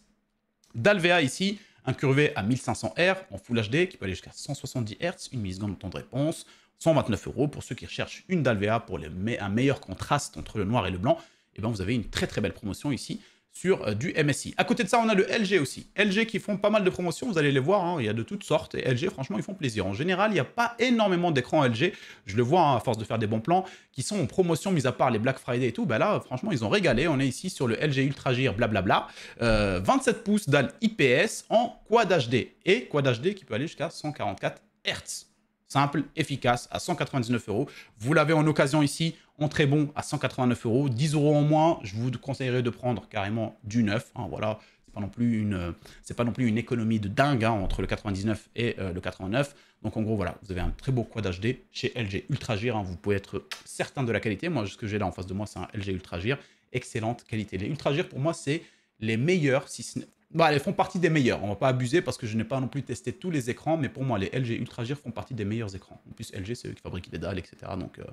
A: Dalle VA ici, incurvé à 1500R en Full HD, qui peut aller jusqu'à 170 Hz, une milliseconde de temps de réponse, 129 euros pour ceux qui recherchent une dalle VA pour un meilleur contraste entre le noir et le blanc. Et eh bien, vous avez une très très belle promotion ici sur euh, du MSI. À côté de ça, on a le LG aussi. LG qui font pas mal de promotions, vous allez les voir, hein, il y a de toutes sortes. Et LG, franchement, ils font plaisir. En général, il n'y a pas énormément d'écrans LG. Je le vois hein, à force de faire des bons plans, qui sont en promotion, mis à part les Black Friday et tout. Ben là, franchement, ils ont régalé. On est ici sur le LG Ultra Gir, blablabla. 27 euh, pouces dalle IPS en Quad HD. Et Quad HD qui peut aller jusqu'à 144 Hz. Simple, efficace, à 199 euros. Vous l'avez en occasion ici, en très bon, à 189 euros. 10 euros en moins, je vous conseillerais de prendre carrément du neuf. Hein, voilà, c'est pas non plus une, pas non plus une économie de dingue hein, entre le 99 et euh, le 89. Donc en gros, voilà, vous avez un très beau quad HD chez LG Ultra Gir. Hein. vous pouvez être certain de la qualité. Moi, ce que j'ai là en face de moi, c'est un LG Ultra Gir. Excellente qualité. Les Ultra Gir, pour moi, c'est les meilleurs, si ce bah, elles font partie des meilleurs. On va pas abuser parce que je n'ai pas non plus testé tous les écrans, mais pour moi, les LG Ultra Gir font partie des meilleurs écrans. En plus, LG, c'est eux qui fabriquent les dalles, etc. Donc, euh,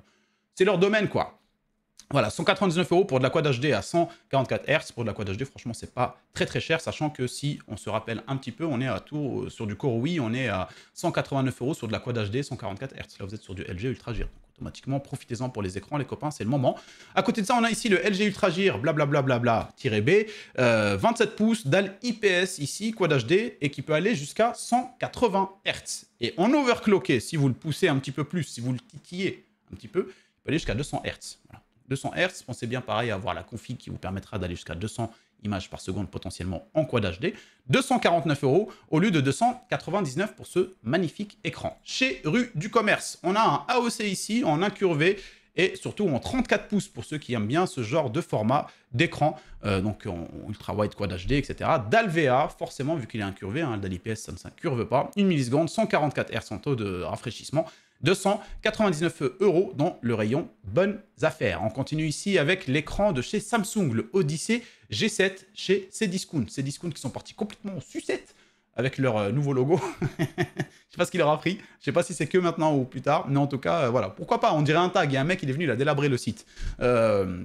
A: c'est leur domaine, quoi. Voilà, 199 euros pour de la Quad HD à 144 Hz. Pour de la Quad HD, franchement, c'est pas très très cher, sachant que si on se rappelle un petit peu, on est à tout euh, sur du Core on est à 189 euros sur de la Quad HD 144 Hz. Là, vous êtes sur du LG Ultra Gir automatiquement. Profitez-en pour les écrans, les copains, c'est le moment. À côté de ça, on a ici le LG Ultra Gir, blablabla, B, 27 pouces, dalle IPS ici, Quad HD, et qui peut aller jusqu'à 180 Hz. Et en overclocké, si vous le poussez un petit peu plus, si vous le titillez un petit peu, il peut aller jusqu'à 200 Hz. 200 Hz, pensez bien pareil à avoir la config qui vous permettra d'aller jusqu'à 200 images par seconde potentiellement en Quad HD. 249 euros au lieu de 299 pour ce magnifique écran. Chez Rue du Commerce, on a un AOC ici en incurvé et surtout en 34 pouces pour ceux qui aiment bien ce genre de format d'écran, euh, donc en ultra wide quad HD, etc. DALVA, forcément, vu qu'il est incurvé, hein, DAL ça ne s'incurve pas, une milliseconde, 144 Hz en taux de rafraîchissement, 299 euros dans le rayon bonnes affaires. On continue ici avec l'écran de chez Samsung, le Odyssey G7 chez Cdiscount. Cdiscount qui sont partis complètement en sucette avec leur euh, nouveau logo. Je sais pas ce qu'il aura pris. Je sais pas si c'est que maintenant ou plus tard. Mais en tout cas, euh, voilà. Pourquoi pas? On dirait un tag. Il y a un mec, il est venu, il a délabré le site. Euh,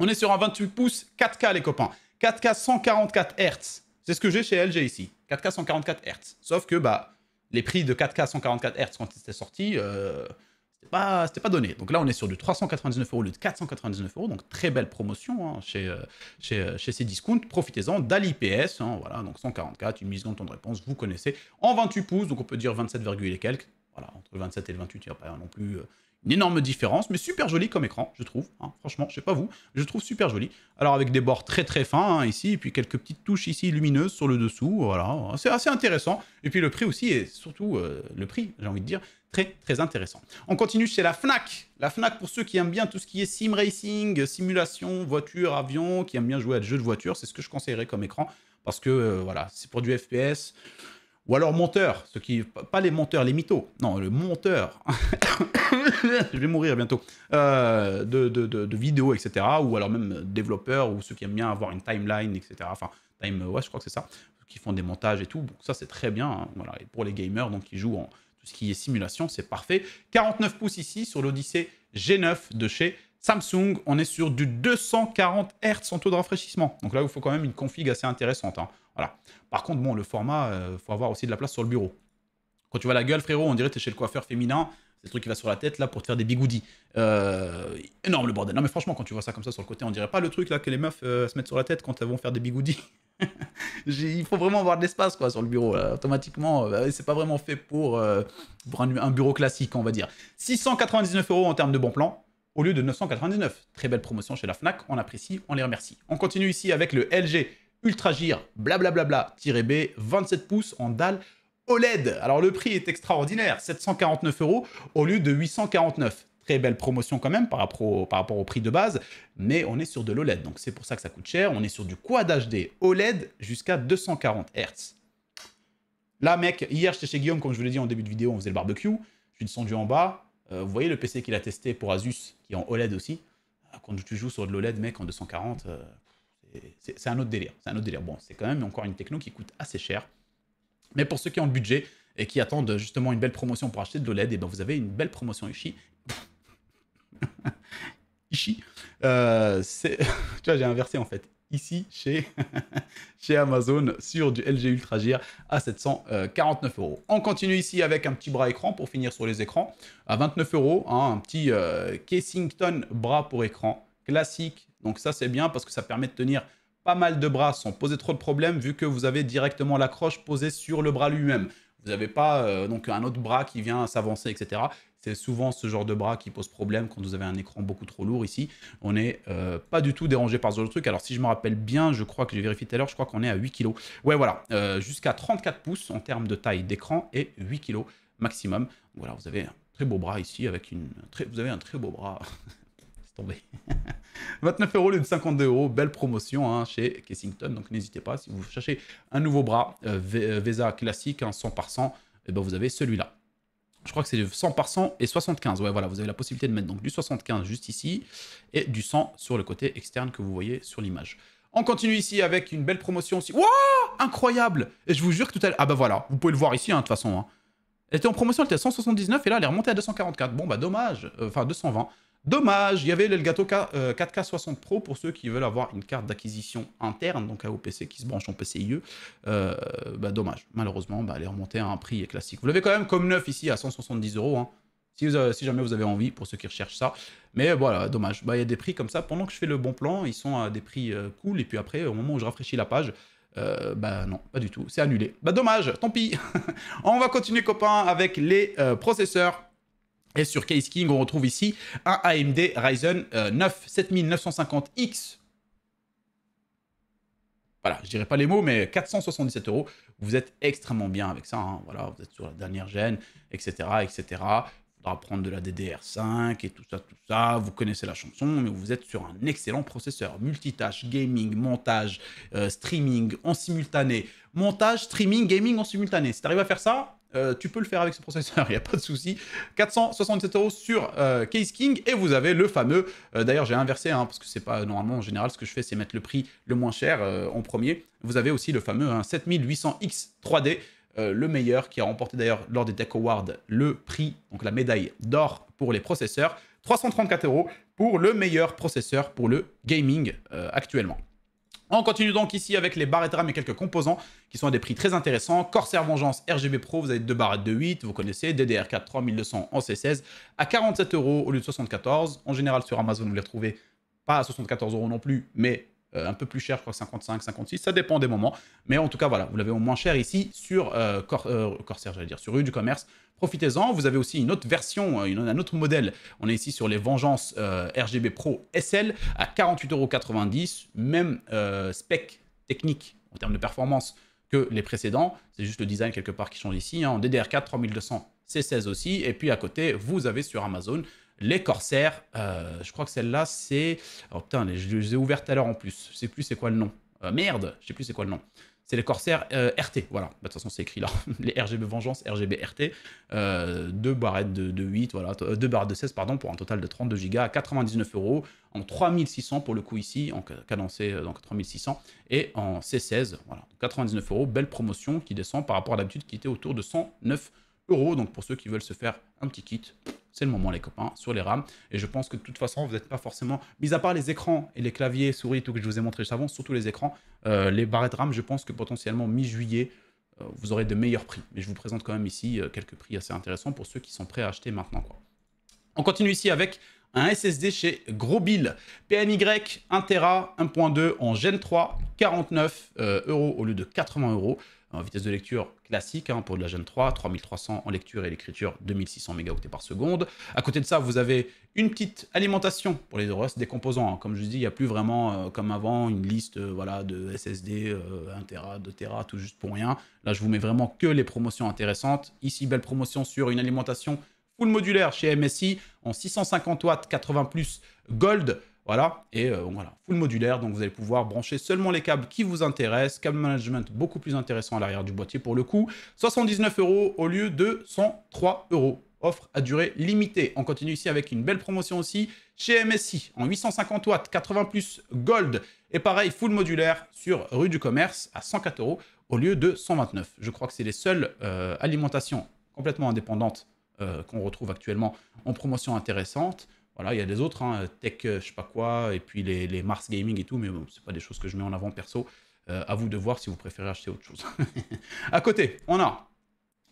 A: on est sur un 28 pouces 4K, les copains. 4K 144 Hz. C'est ce que j'ai chez LG ici. 4K 144 Hz. Sauf que, bah, les prix de 4K 144 Hz quand c'était sorti, euh, c'était pas, pas donné. Donc là, on est sur du 399 euros au lieu de 499 euros. Donc très belle promotion hein, chez, euh, chez, euh, chez ces discounts. Profitez-en. DALI PS, hein, voilà, donc 144, une mise en temps de réponse, vous connaissez. En 28 pouces, donc on peut dire 27, et quelques. Voilà, entre le 27 et le 28, il n'y a pas non plus une énorme différence, mais super joli comme écran, je trouve. Hein. Franchement, je sais pas vous, je trouve super joli. Alors avec des bords très très fins hein, ici, et puis quelques petites touches ici lumineuses sur le dessous, voilà. C'est assez intéressant. Et puis le prix aussi, et surtout euh, le prix, j'ai envie de dire, très très intéressant. On continue chez la FNAC. La FNAC, pour ceux qui aiment bien tout ce qui est sim racing, simulation, voiture, avion, qui aiment bien jouer à des jeux de voiture, c'est ce que je conseillerais comme écran, parce que euh, voilà, c'est pour du FPS. Ou alors monteur, ce qui, pas les monteurs, les mythos, non, le monteur, je vais mourir bientôt, euh, de, de, de, vidéos, etc. Ou alors même développeurs, ou ceux qui aiment bien avoir une timeline, etc. Enfin, time, ouais, je crois que c'est ça, qui font des montages et tout. Ça, c'est très bien. Hein, voilà. Et pour les gamers, donc, qui jouent en tout ce qui est simulation, c'est parfait. 49 pouces ici sur l'Odyssée G9 de chez Samsung. On est sur du 240 Hz en taux de rafraîchissement. Donc là, il faut quand même une config assez intéressante. Hein. Voilà. Par contre, bon, le format, euh, faut avoir aussi de la place sur le bureau. Quand tu vois la gueule, frérot, on dirait que tu es chez le coiffeur féminin. C'est le truc qui va sur la tête, là, pour te faire des bigoudis. Euh, énorme le bordel. Non, mais franchement, quand tu vois ça comme ça sur le côté, on dirait pas le truc là que les meufs euh, se mettent sur la tête quand elles vont faire des bigoudis. il faut vraiment avoir de l'espace quoi sur le bureau. Automatiquement, c'est pas vraiment fait pour, pour un, un, bureau classique, on va dire. 699 euros en termes de bon plan au lieu de 999. Très belle promotion chez la Fnac, on apprécie, on les remercie. On continue ici avec le LG Ultra Gire, blablabla-B, 27 pouces en dalle OLED. Alors le prix est extraordinaire, 749 euros au lieu de 849. Très belle promotion quand même par rapport, au, par rapport au prix de base, mais on est sur de l'OLED, donc c'est pour ça que ça coûte cher. On est sur du Quad HD OLED jusqu'à 240 Hz. Là, mec, hier j'étais chez Guillaume, comme je vous l'ai dit en début de vidéo, on faisait le barbecue. Je suis descendu en bas. Euh, vous voyez le PC qu'il a testé pour Asus, qui est en OLED aussi. Quand tu joues sur de l'OLED, mec, en 240, c'est un autre délire. C'est un autre délire. Bon, c'est quand même encore une techno qui coûte assez cher. Mais pour ceux qui ont le budget et qui attendent justement une belle promotion pour acheter de l'OLED, et eh ben vous avez une belle promotion ici. ici. Euh, tu vois, j'ai inversé en fait. Ici, chez, chez Amazon, sur du LG Ultra Gear à 749 euros. On continue ici avec un petit bras écran pour finir sur les écrans. À 29 euros, hein, un petit euh, bras pour écran classique donc ça, c'est bien parce que ça permet de tenir pas mal de bras sans poser trop de problèmes, vu que vous avez directement l'accroche posée sur le bras lui-même. Vous n'avez pas euh, donc un autre bras qui vient s'avancer, etc. C'est souvent ce genre de bras qui pose problème quand vous avez un écran beaucoup trop lourd ici. On n'est euh, pas du tout dérangé par ce genre de truc. Alors si je me rappelle bien, je crois que j'ai vérifié tout à l'heure, je crois qu'on est à 8 kg. Ouais voilà, euh, jusqu'à 34 pouces en termes de taille d'écran et 8 kg maximum. Voilà, vous avez un très beau bras ici avec une... Vous avez un très beau bras. C'est tombé. 29 euros au lieu de 52 euros. Belle promotion hein, chez Kessington. Donc n'hésitez pas. Si vous cherchez un nouveau bras euh, euh, VESA classique, 100 par 100, et ben vous avez celui-là. Je crois que c'est 100 par 100 et 75. Ouais, voilà, vous avez la possibilité de mettre donc du 75 juste ici et du 100 sur le côté externe que vous voyez sur l'image. On continue ici avec une belle promotion aussi. Waouh Incroyable Et je vous jure que tout à l'heure... Ah bah voilà, vous pouvez le voir ici, hein, de toute façon. Hein. Elle était en promotion, elle était à 179 et là, elle est remontée à 244. Bon, bah dommage. Euh, enfin, 220. Dommage, il y avait l'Elgato 4K 60 Pro pour ceux qui veulent avoir une carte d'acquisition interne, donc à OPC qui se branche en PCIe. Euh, bah, dommage, malheureusement, bah, elle est remontée à un prix classique. Vous l'avez quand même comme neuf ici à 170 euros, hein. si, si, jamais vous avez envie, pour ceux qui recherchent ça. Mais voilà, dommage. Bah, il y a des prix comme ça. Pendant que je fais le bon plan, ils sont à des prix euh, cool. Et puis après, au moment où je rafraîchis la page, euh, bah non, pas du tout. C'est annulé. Bah dommage, tant pis. On va continuer, copains, avec les processeurs. Et sur Case King, on retrouve ici un AMD Ryzen 9 7950X. Voilà, je dirais pas les mots, mais 477 euros. Vous êtes extrêmement bien avec ça. Hein. Voilà, vous êtes sur la dernière gêne, etc., etc. Il faudra prendre de la DDR5 et tout ça, tout ça. Vous connaissez la chanson, mais vous êtes sur un excellent processeur. Multitâche, gaming, montage, euh, streaming en simultané. Montage, streaming, gaming en simultané. Si tu arrives à faire ça, euh, tu peux le faire avec ce processeur, il n'y a pas de souci. 467 euros sur euh, Case King et vous avez le fameux. Euh, d'ailleurs, j'ai inversé hein, parce que c'est pas normalement en général ce que je fais, c'est mettre le prix le moins cher en premier. Vous avez aussi le fameux 7800X 3D. le meilleur qui a remporté d'ailleurs lors des Tech Awards le prix, donc la médaille d'or pour les processeurs, 334 euros pour le meilleur processeur pour le gaming actuellement. On continue donc ici avec les barrettes RAM et quelques composants qui sont à des prix très intéressants. Corsair Vengeance RGB Pro, vous avez deux barrettes de 8, vous connaissez, DDR4 3200 en C16 à 47 euros au lieu de 74. En général sur Amazon, vous les retrouvez pas à 74 euros non plus, mais euh, un peu plus cher, je crois 55, 56, ça dépend des moments. Mais en tout cas, voilà, vous l'avez au moins cher ici sur euh, euh, Corsair, j'allais dire, sur rue du commerce Profitez-en. Vous avez aussi une autre version, euh, un autre modèle. On est ici sur les Vengeances euh, RGB Pro SL à 48,90€. Même euh, spec technique en termes de performance que les précédents. C'est juste le design quelque part qui change ici. En DDR4 3200 C16 aussi. Et puis à côté, vous avez sur Amazon les Corsair. je crois que celle-là, c'est... Oh putain, je les ai ouvertes tout à l'heure en plus. Je sais plus c'est quoi le nom. merde, je sais plus c'est quoi le nom c'est les Corsair euh, RT. Voilà, bah, de toute façon, c'est écrit là. les RGB Vengeance, RGB RT. Euh, deux barrettes de, 8, voilà, euh, deux barrettes de 16, pardon, pour un total de 32 Go à 99 euros. En 3600 pour le coup ici, en cadencé, donc 3600. Et en C16, voilà, 99 euros. Belle promotion qui descend par rapport à l'habitude qui était autour de 109 euros. Donc pour ceux qui veulent se faire un petit kit, c'est le moment les copains, sur les RAM. Et je pense que de toute façon, vous n'êtes pas forcément, mis à part les écrans et les claviers, souris, tout que je vous ai montré juste avant, surtout les écrans, euh, les barrettes RAM, je pense que potentiellement mi-juillet, euh, vous aurez de meilleurs prix. Mais je vous présente quand même ici euh, quelques prix assez intéressants pour ceux qui sont prêts à acheter maintenant. On continue ici avec un SSD chez Grosbill. PNY 1 Tera 1.2 en Gen 3, 49 euros au lieu de 80 euros en vitesse de lecture classique hein, pour de la Gen 3, 3300 en lecture et l'écriture, 2600 mégaoctets par seconde. À côté de ça, vous avez une petite alimentation pour les reste des composants. Hein. Comme je vous dis, il n'y a plus vraiment, euh, comme avant, une liste euh, voilà, de SSD, 1 Tera, 2 Tera, tout juste pour rien. Là, je vous mets vraiment que les promotions intéressantes. Ici, belle promotion sur une alimentation full modulaire chez MSI en 650 watts, 80 plus Gold voilà, et euh, voilà, full modulaire, donc vous allez pouvoir brancher seulement les câbles qui vous intéressent. Câble management beaucoup plus intéressant à l'arrière du boîtier pour le coup. 79 euros au lieu de 103 euros. Offre à durée limitée. On continue ici avec une belle promotion aussi chez MSI en 850 watts, 80 plus gold. Et pareil, full modulaire sur rue du commerce à 104 euros au lieu de 129. Je crois que c'est les seules euh, alimentations complètement indépendantes euh, qu'on retrouve actuellement en promotion intéressante. Voilà, il y a des autres, hein, tech, euh, je sais pas quoi, et puis les, Mars Gaming et tout, mais bon, c'est pas des choses que je mets en avant perso. Euh, à vous de voir si vous préférez acheter autre chose. à côté, on a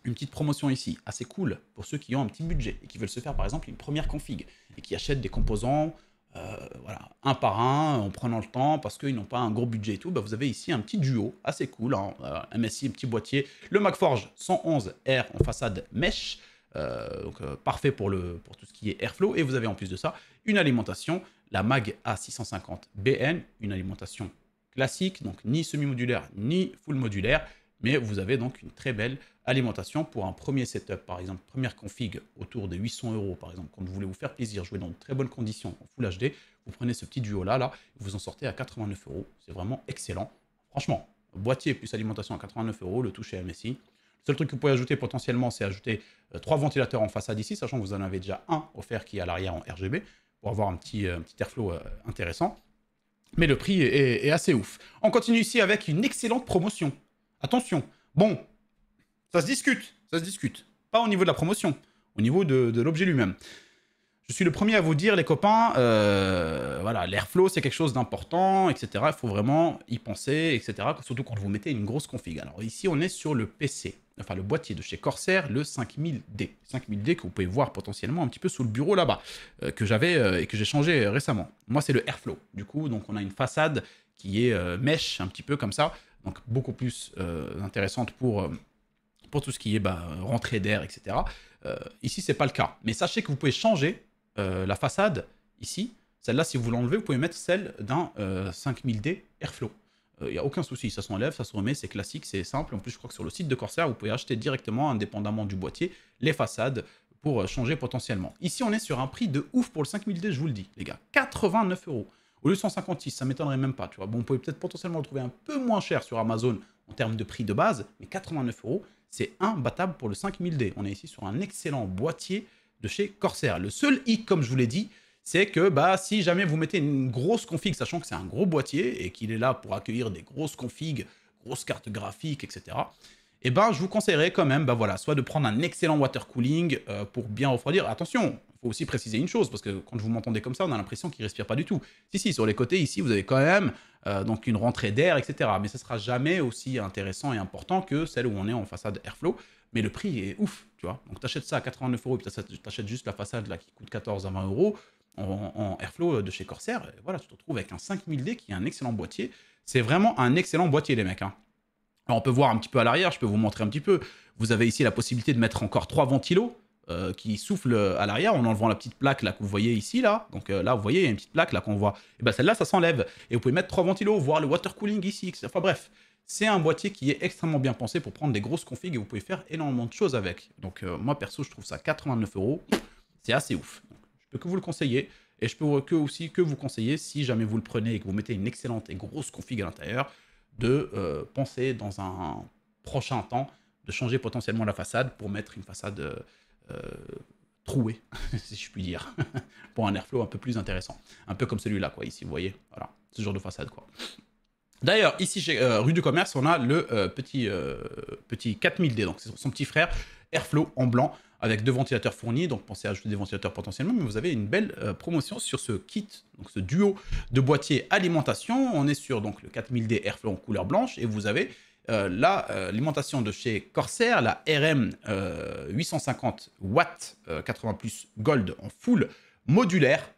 A: une petite promotion ici, assez cool pour ceux qui ont un petit budget et qui veulent se faire par exemple une première config et qui achètent des composants euh, voilà, un par un en prenant le temps parce qu'ils n'ont pas un gros budget et tout. Bah, vous avez ici un petit duo assez cool, hein, MSI, un petit boîtier, le MacForge 111R en façade mesh. Euh, donc euh, parfait pour, le, pour tout ce qui est airflow. Et vous avez en plus de ça une alimentation, la MAG A650BN, une alimentation classique, donc ni semi-modulaire ni full modulaire, mais vous avez donc une très belle alimentation pour un premier setup, par exemple, première config autour des 800 euros, par exemple, quand vous voulez vous faire plaisir, jouer dans de très bonnes conditions en Full HD, vous prenez ce petit duo-là, là, vous en sortez à 89 euros. C'est vraiment excellent. Franchement, boîtier plus alimentation à 89 euros, le toucher MSI, le seul truc que vous pouvez ajouter potentiellement, c'est ajouter euh, trois ventilateurs en façade ici, sachant que vous en avez déjà un offert qui est à l'arrière en RGB, pour avoir un petit, euh, petit airflow euh, intéressant. Mais le prix est, assez ouf. On continue ici avec une excellente promotion. Attention, bon, ça se discute, ça se discute. Pas au niveau de la promotion, au niveau de l'objet lui-même. Je suis le premier à vous dire, les copains, voilà, l'airflow, c'est quelque chose d'important, etc. Il faut vraiment y penser, etc. Surtout quand vous mettez une grosse config. Alors ici, on est sur le PC, enfin le boîtier de chez Corsair, le 5000D. 5000D que vous pouvez voir potentiellement un petit peu sous le bureau là-bas, euh, que j'avais euh, et que j'ai changé récemment. Moi, c'est le airflow. Du coup, donc on a une façade qui est mesh, un petit peu comme ça, donc beaucoup plus intéressante pour tout ce qui est bah, rentrée d'air, etc. ici, c'est pas le cas. Mais sachez que vous pouvez changer euh, la façade, ici, celle-là, si vous l'enlevez, vous pouvez mettre celle d'un 5000D euh, Airflow. Il euh, n'y a aucun souci, ça s'enlève, ça se remet, c'est classique, c'est simple. En plus, je crois que sur le site de Corsair, vous pouvez acheter directement, indépendamment du boîtier, les façades pour changer potentiellement. Ici, on est sur un prix de ouf pour le 5000D, je vous le dis, les gars. 89 euros. Au lieu de 156, ça m'étonnerait même pas, tu vois. Bon, on peut peut-être potentiellement le trouver un peu moins cher sur Amazon en termes de prix de base, mais 89 euros, c'est imbattable pour le 5000D. On est ici sur un excellent boîtier de chez Corsair. Le seul hic, comme je vous l'ai dit, c'est que bah, si jamais vous mettez une grosse config, sachant que c'est un gros boîtier et qu'il est là pour accueillir des grosses configs, grosses cartes graphiques, etc., eh ben, je vous conseillerais quand même, bah voilà, soit de prendre un excellent water cooling euh, pour bien refroidir. Attention, il faut aussi préciser une chose, parce que quand vous m'entendez comme ça, on a l'impression qu'il ne respire pas du tout. Si, si, sur les côtés, ici, vous avez quand même euh, donc une rentrée d'air, etc. Mais ce sera jamais aussi intéressant et important que celle où on est en façade airflow mais le prix est ouf, tu vois. Donc tu achètes ça à 89 euros, puis tu achètes juste la façade là qui coûte 14 à 20 euros en, Airflow de chez Corsair. Voilà, tu te retrouves avec un 5000D qui est un excellent boîtier. C'est vraiment un excellent boîtier, les mecs. Hein. Alors, on peut voir un petit peu à l'arrière, je peux vous montrer un petit peu. Vous avez ici la possibilité de mettre encore trois ventilos euh, qui soufflent à l'arrière en enlevant la petite plaque là que vous voyez ici là. Donc euh, là, vous voyez, il y a une petite plaque là qu'on voit. Et ben celle-là, ça s'enlève. Et vous pouvez mettre trois ventilos, voir le water cooling ici. Enfin bref, c'est un boîtier qui est extrêmement bien pensé pour prendre des grosses configs et vous pouvez faire énormément de choses avec. Donc euh, moi perso, je trouve ça 89 euros. C'est assez ouf. Que vous le conseiller. Et je peux que aussi que vous conseiller, si jamais vous le prenez et que vous mettez une excellente et grosse config à l'intérieur, de euh, penser dans un prochain temps de changer potentiellement la façade pour mettre une façade euh, trouée, si je puis dire, pour un airflow un peu plus intéressant. Un peu comme celui-là, quoi, ici, vous voyez. Voilà, ce genre de façade, quoi. D'ailleurs, ici, chez euh, Rue du Commerce, on a le petit, petit 4000D, donc c'est son petit frère, Airflow en blanc, avec deux ventilateurs fournis, donc pensez à ajouter des ventilateurs potentiellement, mais vous avez une belle euh, promotion sur ce kit, donc ce duo de boîtiers alimentation. On est sur donc le 4000D Airflow en couleur blanche, et vous avez euh, l'alimentation euh, de chez Corsair, la RM 850 watts 80 plus Gold en full modulaire.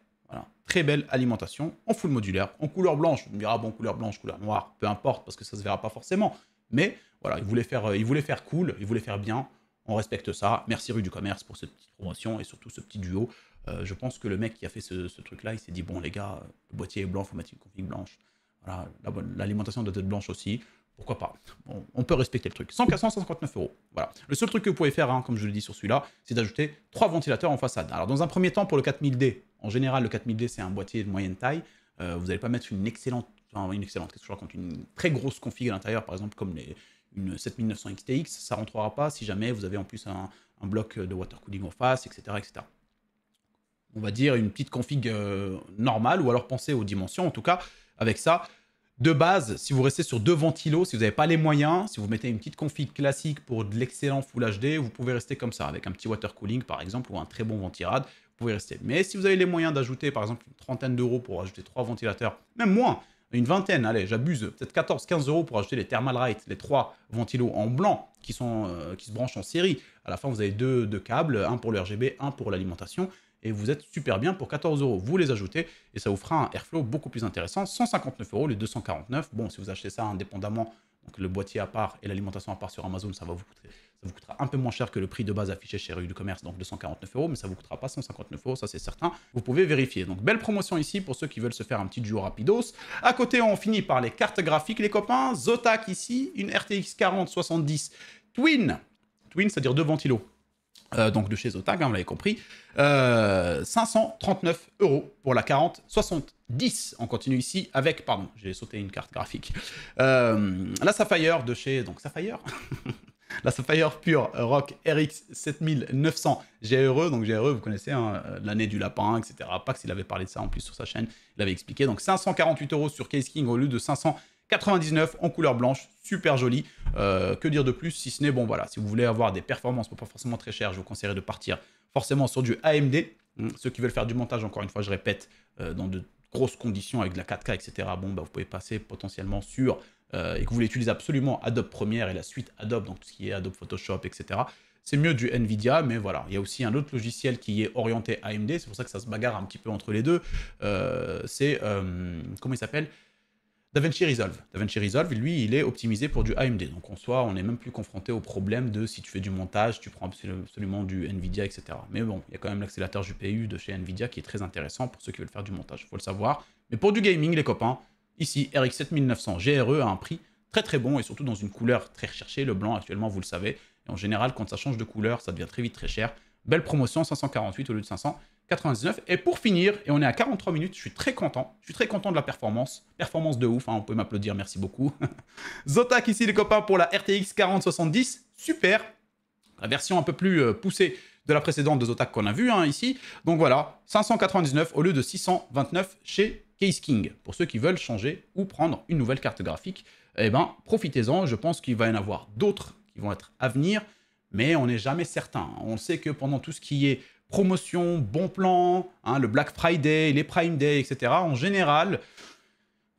A: Très belle alimentation en full modulaire, en couleur blanche. On dira, bon, couleur blanche, couleur noire, peu importe, parce que ça se verra pas forcément. Mais voilà, il voulait faire, il voulait faire cool, il voulait faire bien on respecte ça. Merci Rue du Commerce pour cette petite promotion et surtout ce petit duo. Euh, je pense que le mec qui a fait ce, truc-là, il s'est dit bon les gars, le boîtier est blanc, faut mettre une config blanche. Voilà, l'alimentation doit être blanche aussi. Pourquoi pas? On peut respecter le truc. 159 euros. Voilà. Le seul truc que vous pouvez faire, hein, comme je le dis sur celui-là, c'est d'ajouter trois ventilateurs en façade. Alors dans un premier temps, pour le 4000D, en général, le 4000D c'est un boîtier de moyenne taille. Euh, vous n'allez pas mettre une excellente, enfin une excellente, qu'est-ce une très grosse config à l'intérieur, par exemple comme les, une 7900 XTX, ça rentrera pas si jamais vous avez en plus un, bloc de water cooling en face, etc., etc. On va dire une petite config euh, normale, ou alors pensez aux dimensions, en tout cas, avec ça. De base, si vous restez sur deux ventilos, si vous n'avez pas les moyens, si vous mettez une petite config classique pour de l'excellent Full HD, vous pouvez rester comme ça, avec un petit water cooling par exemple, ou un très bon ventirad, vous pouvez rester. Mais si vous avez les moyens d'ajouter par exemple une trentaine d'euros pour ajouter trois ventilateurs, même moins, une vingtaine, allez, j'abuse, peut-être 14-15 euros pour ajouter les Thermalright, les trois ventilos en blanc qui, sont, euh, qui se branchent en série. À la fin, vous avez deux, câbles, un pour le RGB, un pour l'alimentation, et vous êtes super bien pour 14 euros. Vous les ajoutez, et ça vous fera un airflow beaucoup plus intéressant. 159 euros, les 249. Bon, si vous achetez ça indépendamment, donc le boîtier à part et l'alimentation à part sur Amazon, ça va vous coûter vous coûtera un peu moins cher que le prix de base affiché chez Rue du Commerce, donc 249 euros, mais ça vous coûtera pas 159 euros, ça c'est certain. Vous pouvez vérifier. Donc belle promotion ici pour ceux qui veulent se faire un petit duo rapidos. À côté, on finit par les cartes graphiques, les copains. Zotac ici, une RTX 4070 Twin. Twin, c'est-à-dire deux ventilos. Euh, donc de chez Zotac, hein, vous l'avez compris. 539 euh, euros pour la 4070. On continue ici avec, pardon, j'ai sauté une carte graphique. Euh, la Sapphire de chez, donc Sapphire la Sapphire Pure Rock RX 7900 GRE. Donc GRE, vous connaissez, hein, l'année du lapin, etc. Pax, il avait parlé de ça en plus sur sa chaîne. Il avait expliqué. Donc 548 euros sur Case King au lieu de 599 en couleur blanche. Super joli. Euh, que dire de plus si ce n'est, bon voilà, si vous voulez avoir des performances pas forcément très chères, je vous conseillerais de partir forcément sur du AMD. Hum, ceux qui veulent faire du montage, encore une fois, je répète, euh, dans de grosses conditions avec de la 4K, etc. Bon, bah, vous pouvez passer potentiellement sur euh, et que vous voulez utiliser absolument Adobe Premiere et la suite Adobe, donc tout ce qui est Adobe Photoshop, etc., c'est mieux du Nvidia, mais voilà, il y a aussi un autre logiciel qui est orienté AMD, c'est pour ça que ça se bagarre un petit peu entre les deux. Euh, c'est, euh, comment il s'appelle? DaVinci Resolve. DaVinci Resolve, lui, il est optimisé pour du AMD. Donc en soi, on n'est même plus confronté au problème de si tu fais du montage, tu prends absolument du Nvidia, etc. Mais bon, il y a quand même l'accélérateur GPU de chez Nvidia qui est très intéressant pour ceux qui veulent faire du montage, il faut le savoir. Mais pour du gaming, les copains, Ici, RX 7900 GRE a un prix très très bon et surtout dans une couleur très recherchée. Le blanc, actuellement, vous le savez. Et en général, quand ça change de couleur, ça devient très vite très cher. Belle promotion, 548 au lieu de 599. Et pour finir, et on est à 43 minutes, je suis très content. Je suis très content de la performance. Performance de ouf, hein, on peut m'applaudir, merci beaucoup. Zotac ici, les copains, pour la RTX 4070. Super. La version un peu plus euh, poussée de la précédente de Zotac qu'on a vu hein, ici. Donc voilà, 599 au lieu de 629 chez Case King. Pour ceux qui veulent changer ou prendre une nouvelle carte graphique, eh ben, profitez-en. Je pense qu'il va y en avoir d'autres qui vont être à venir, mais on n'est jamais certain. On sait que pendant tout ce qui est promotion, bon plan, hein, le Black Friday, les Prime Day, etc., en général,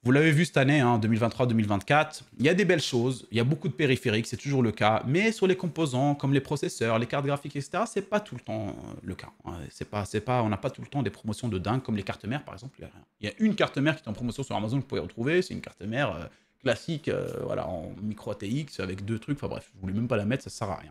A: vous l'avez vu cette année, 2023-2024, hein, il y a des belles choses, il y a beaucoup de périphériques, c'est toujours le cas, mais sur les composants comme les processeurs, les cartes graphiques, etc., c'est pas tout le temps euh, le cas. Hein. C'est pas, c'est pas, on n'a pas tout le temps des promotions de dingue comme les cartes mères, par exemple. Il y a une carte mère qui est en promotion sur Amazon que vous pouvez retrouver, c'est une carte mère euh, classique, euh, voilà, en micro ATX avec deux trucs. Enfin bref, je voulais même pas la mettre, ça sert à rien.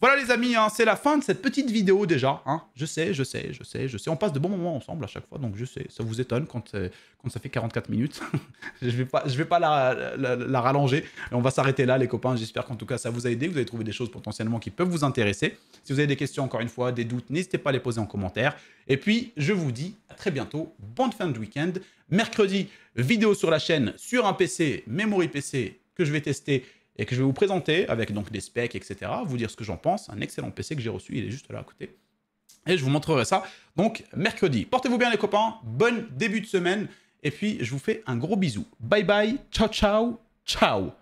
A: Voilà les amis, hein, c'est la fin de cette petite vidéo déjà. Hein. Je sais, je sais, je sais, je sais. On passe de bons moments ensemble à chaque fois, donc je sais. Ça vous étonne quand, ça fait 44 minutes. je vais pas, je vais pas la, la, rallonger. on va s'arrêter là les copains. J'espère qu'en tout cas ça vous a aidé. Vous avez trouvé des choses potentiellement qui peuvent vous intéresser. Si vous avez des questions encore une fois, des doutes, n'hésitez pas à les poser en commentaire. Et puis je vous dis à très bientôt. Bonne fin de week-end. Mercredi, vidéo sur la chaîne sur un PC, Memory PC que je vais tester et que je vais vous présenter avec donc des specs, etc. Vous dire ce que j'en pense. Un excellent PC que j'ai reçu, il est juste là à côté. Et je vous montrerai ça donc mercredi. Portez-vous bien les copains, bon début de semaine. Et puis je vous fais un gros bisou. Bye bye, ciao ciao, ciao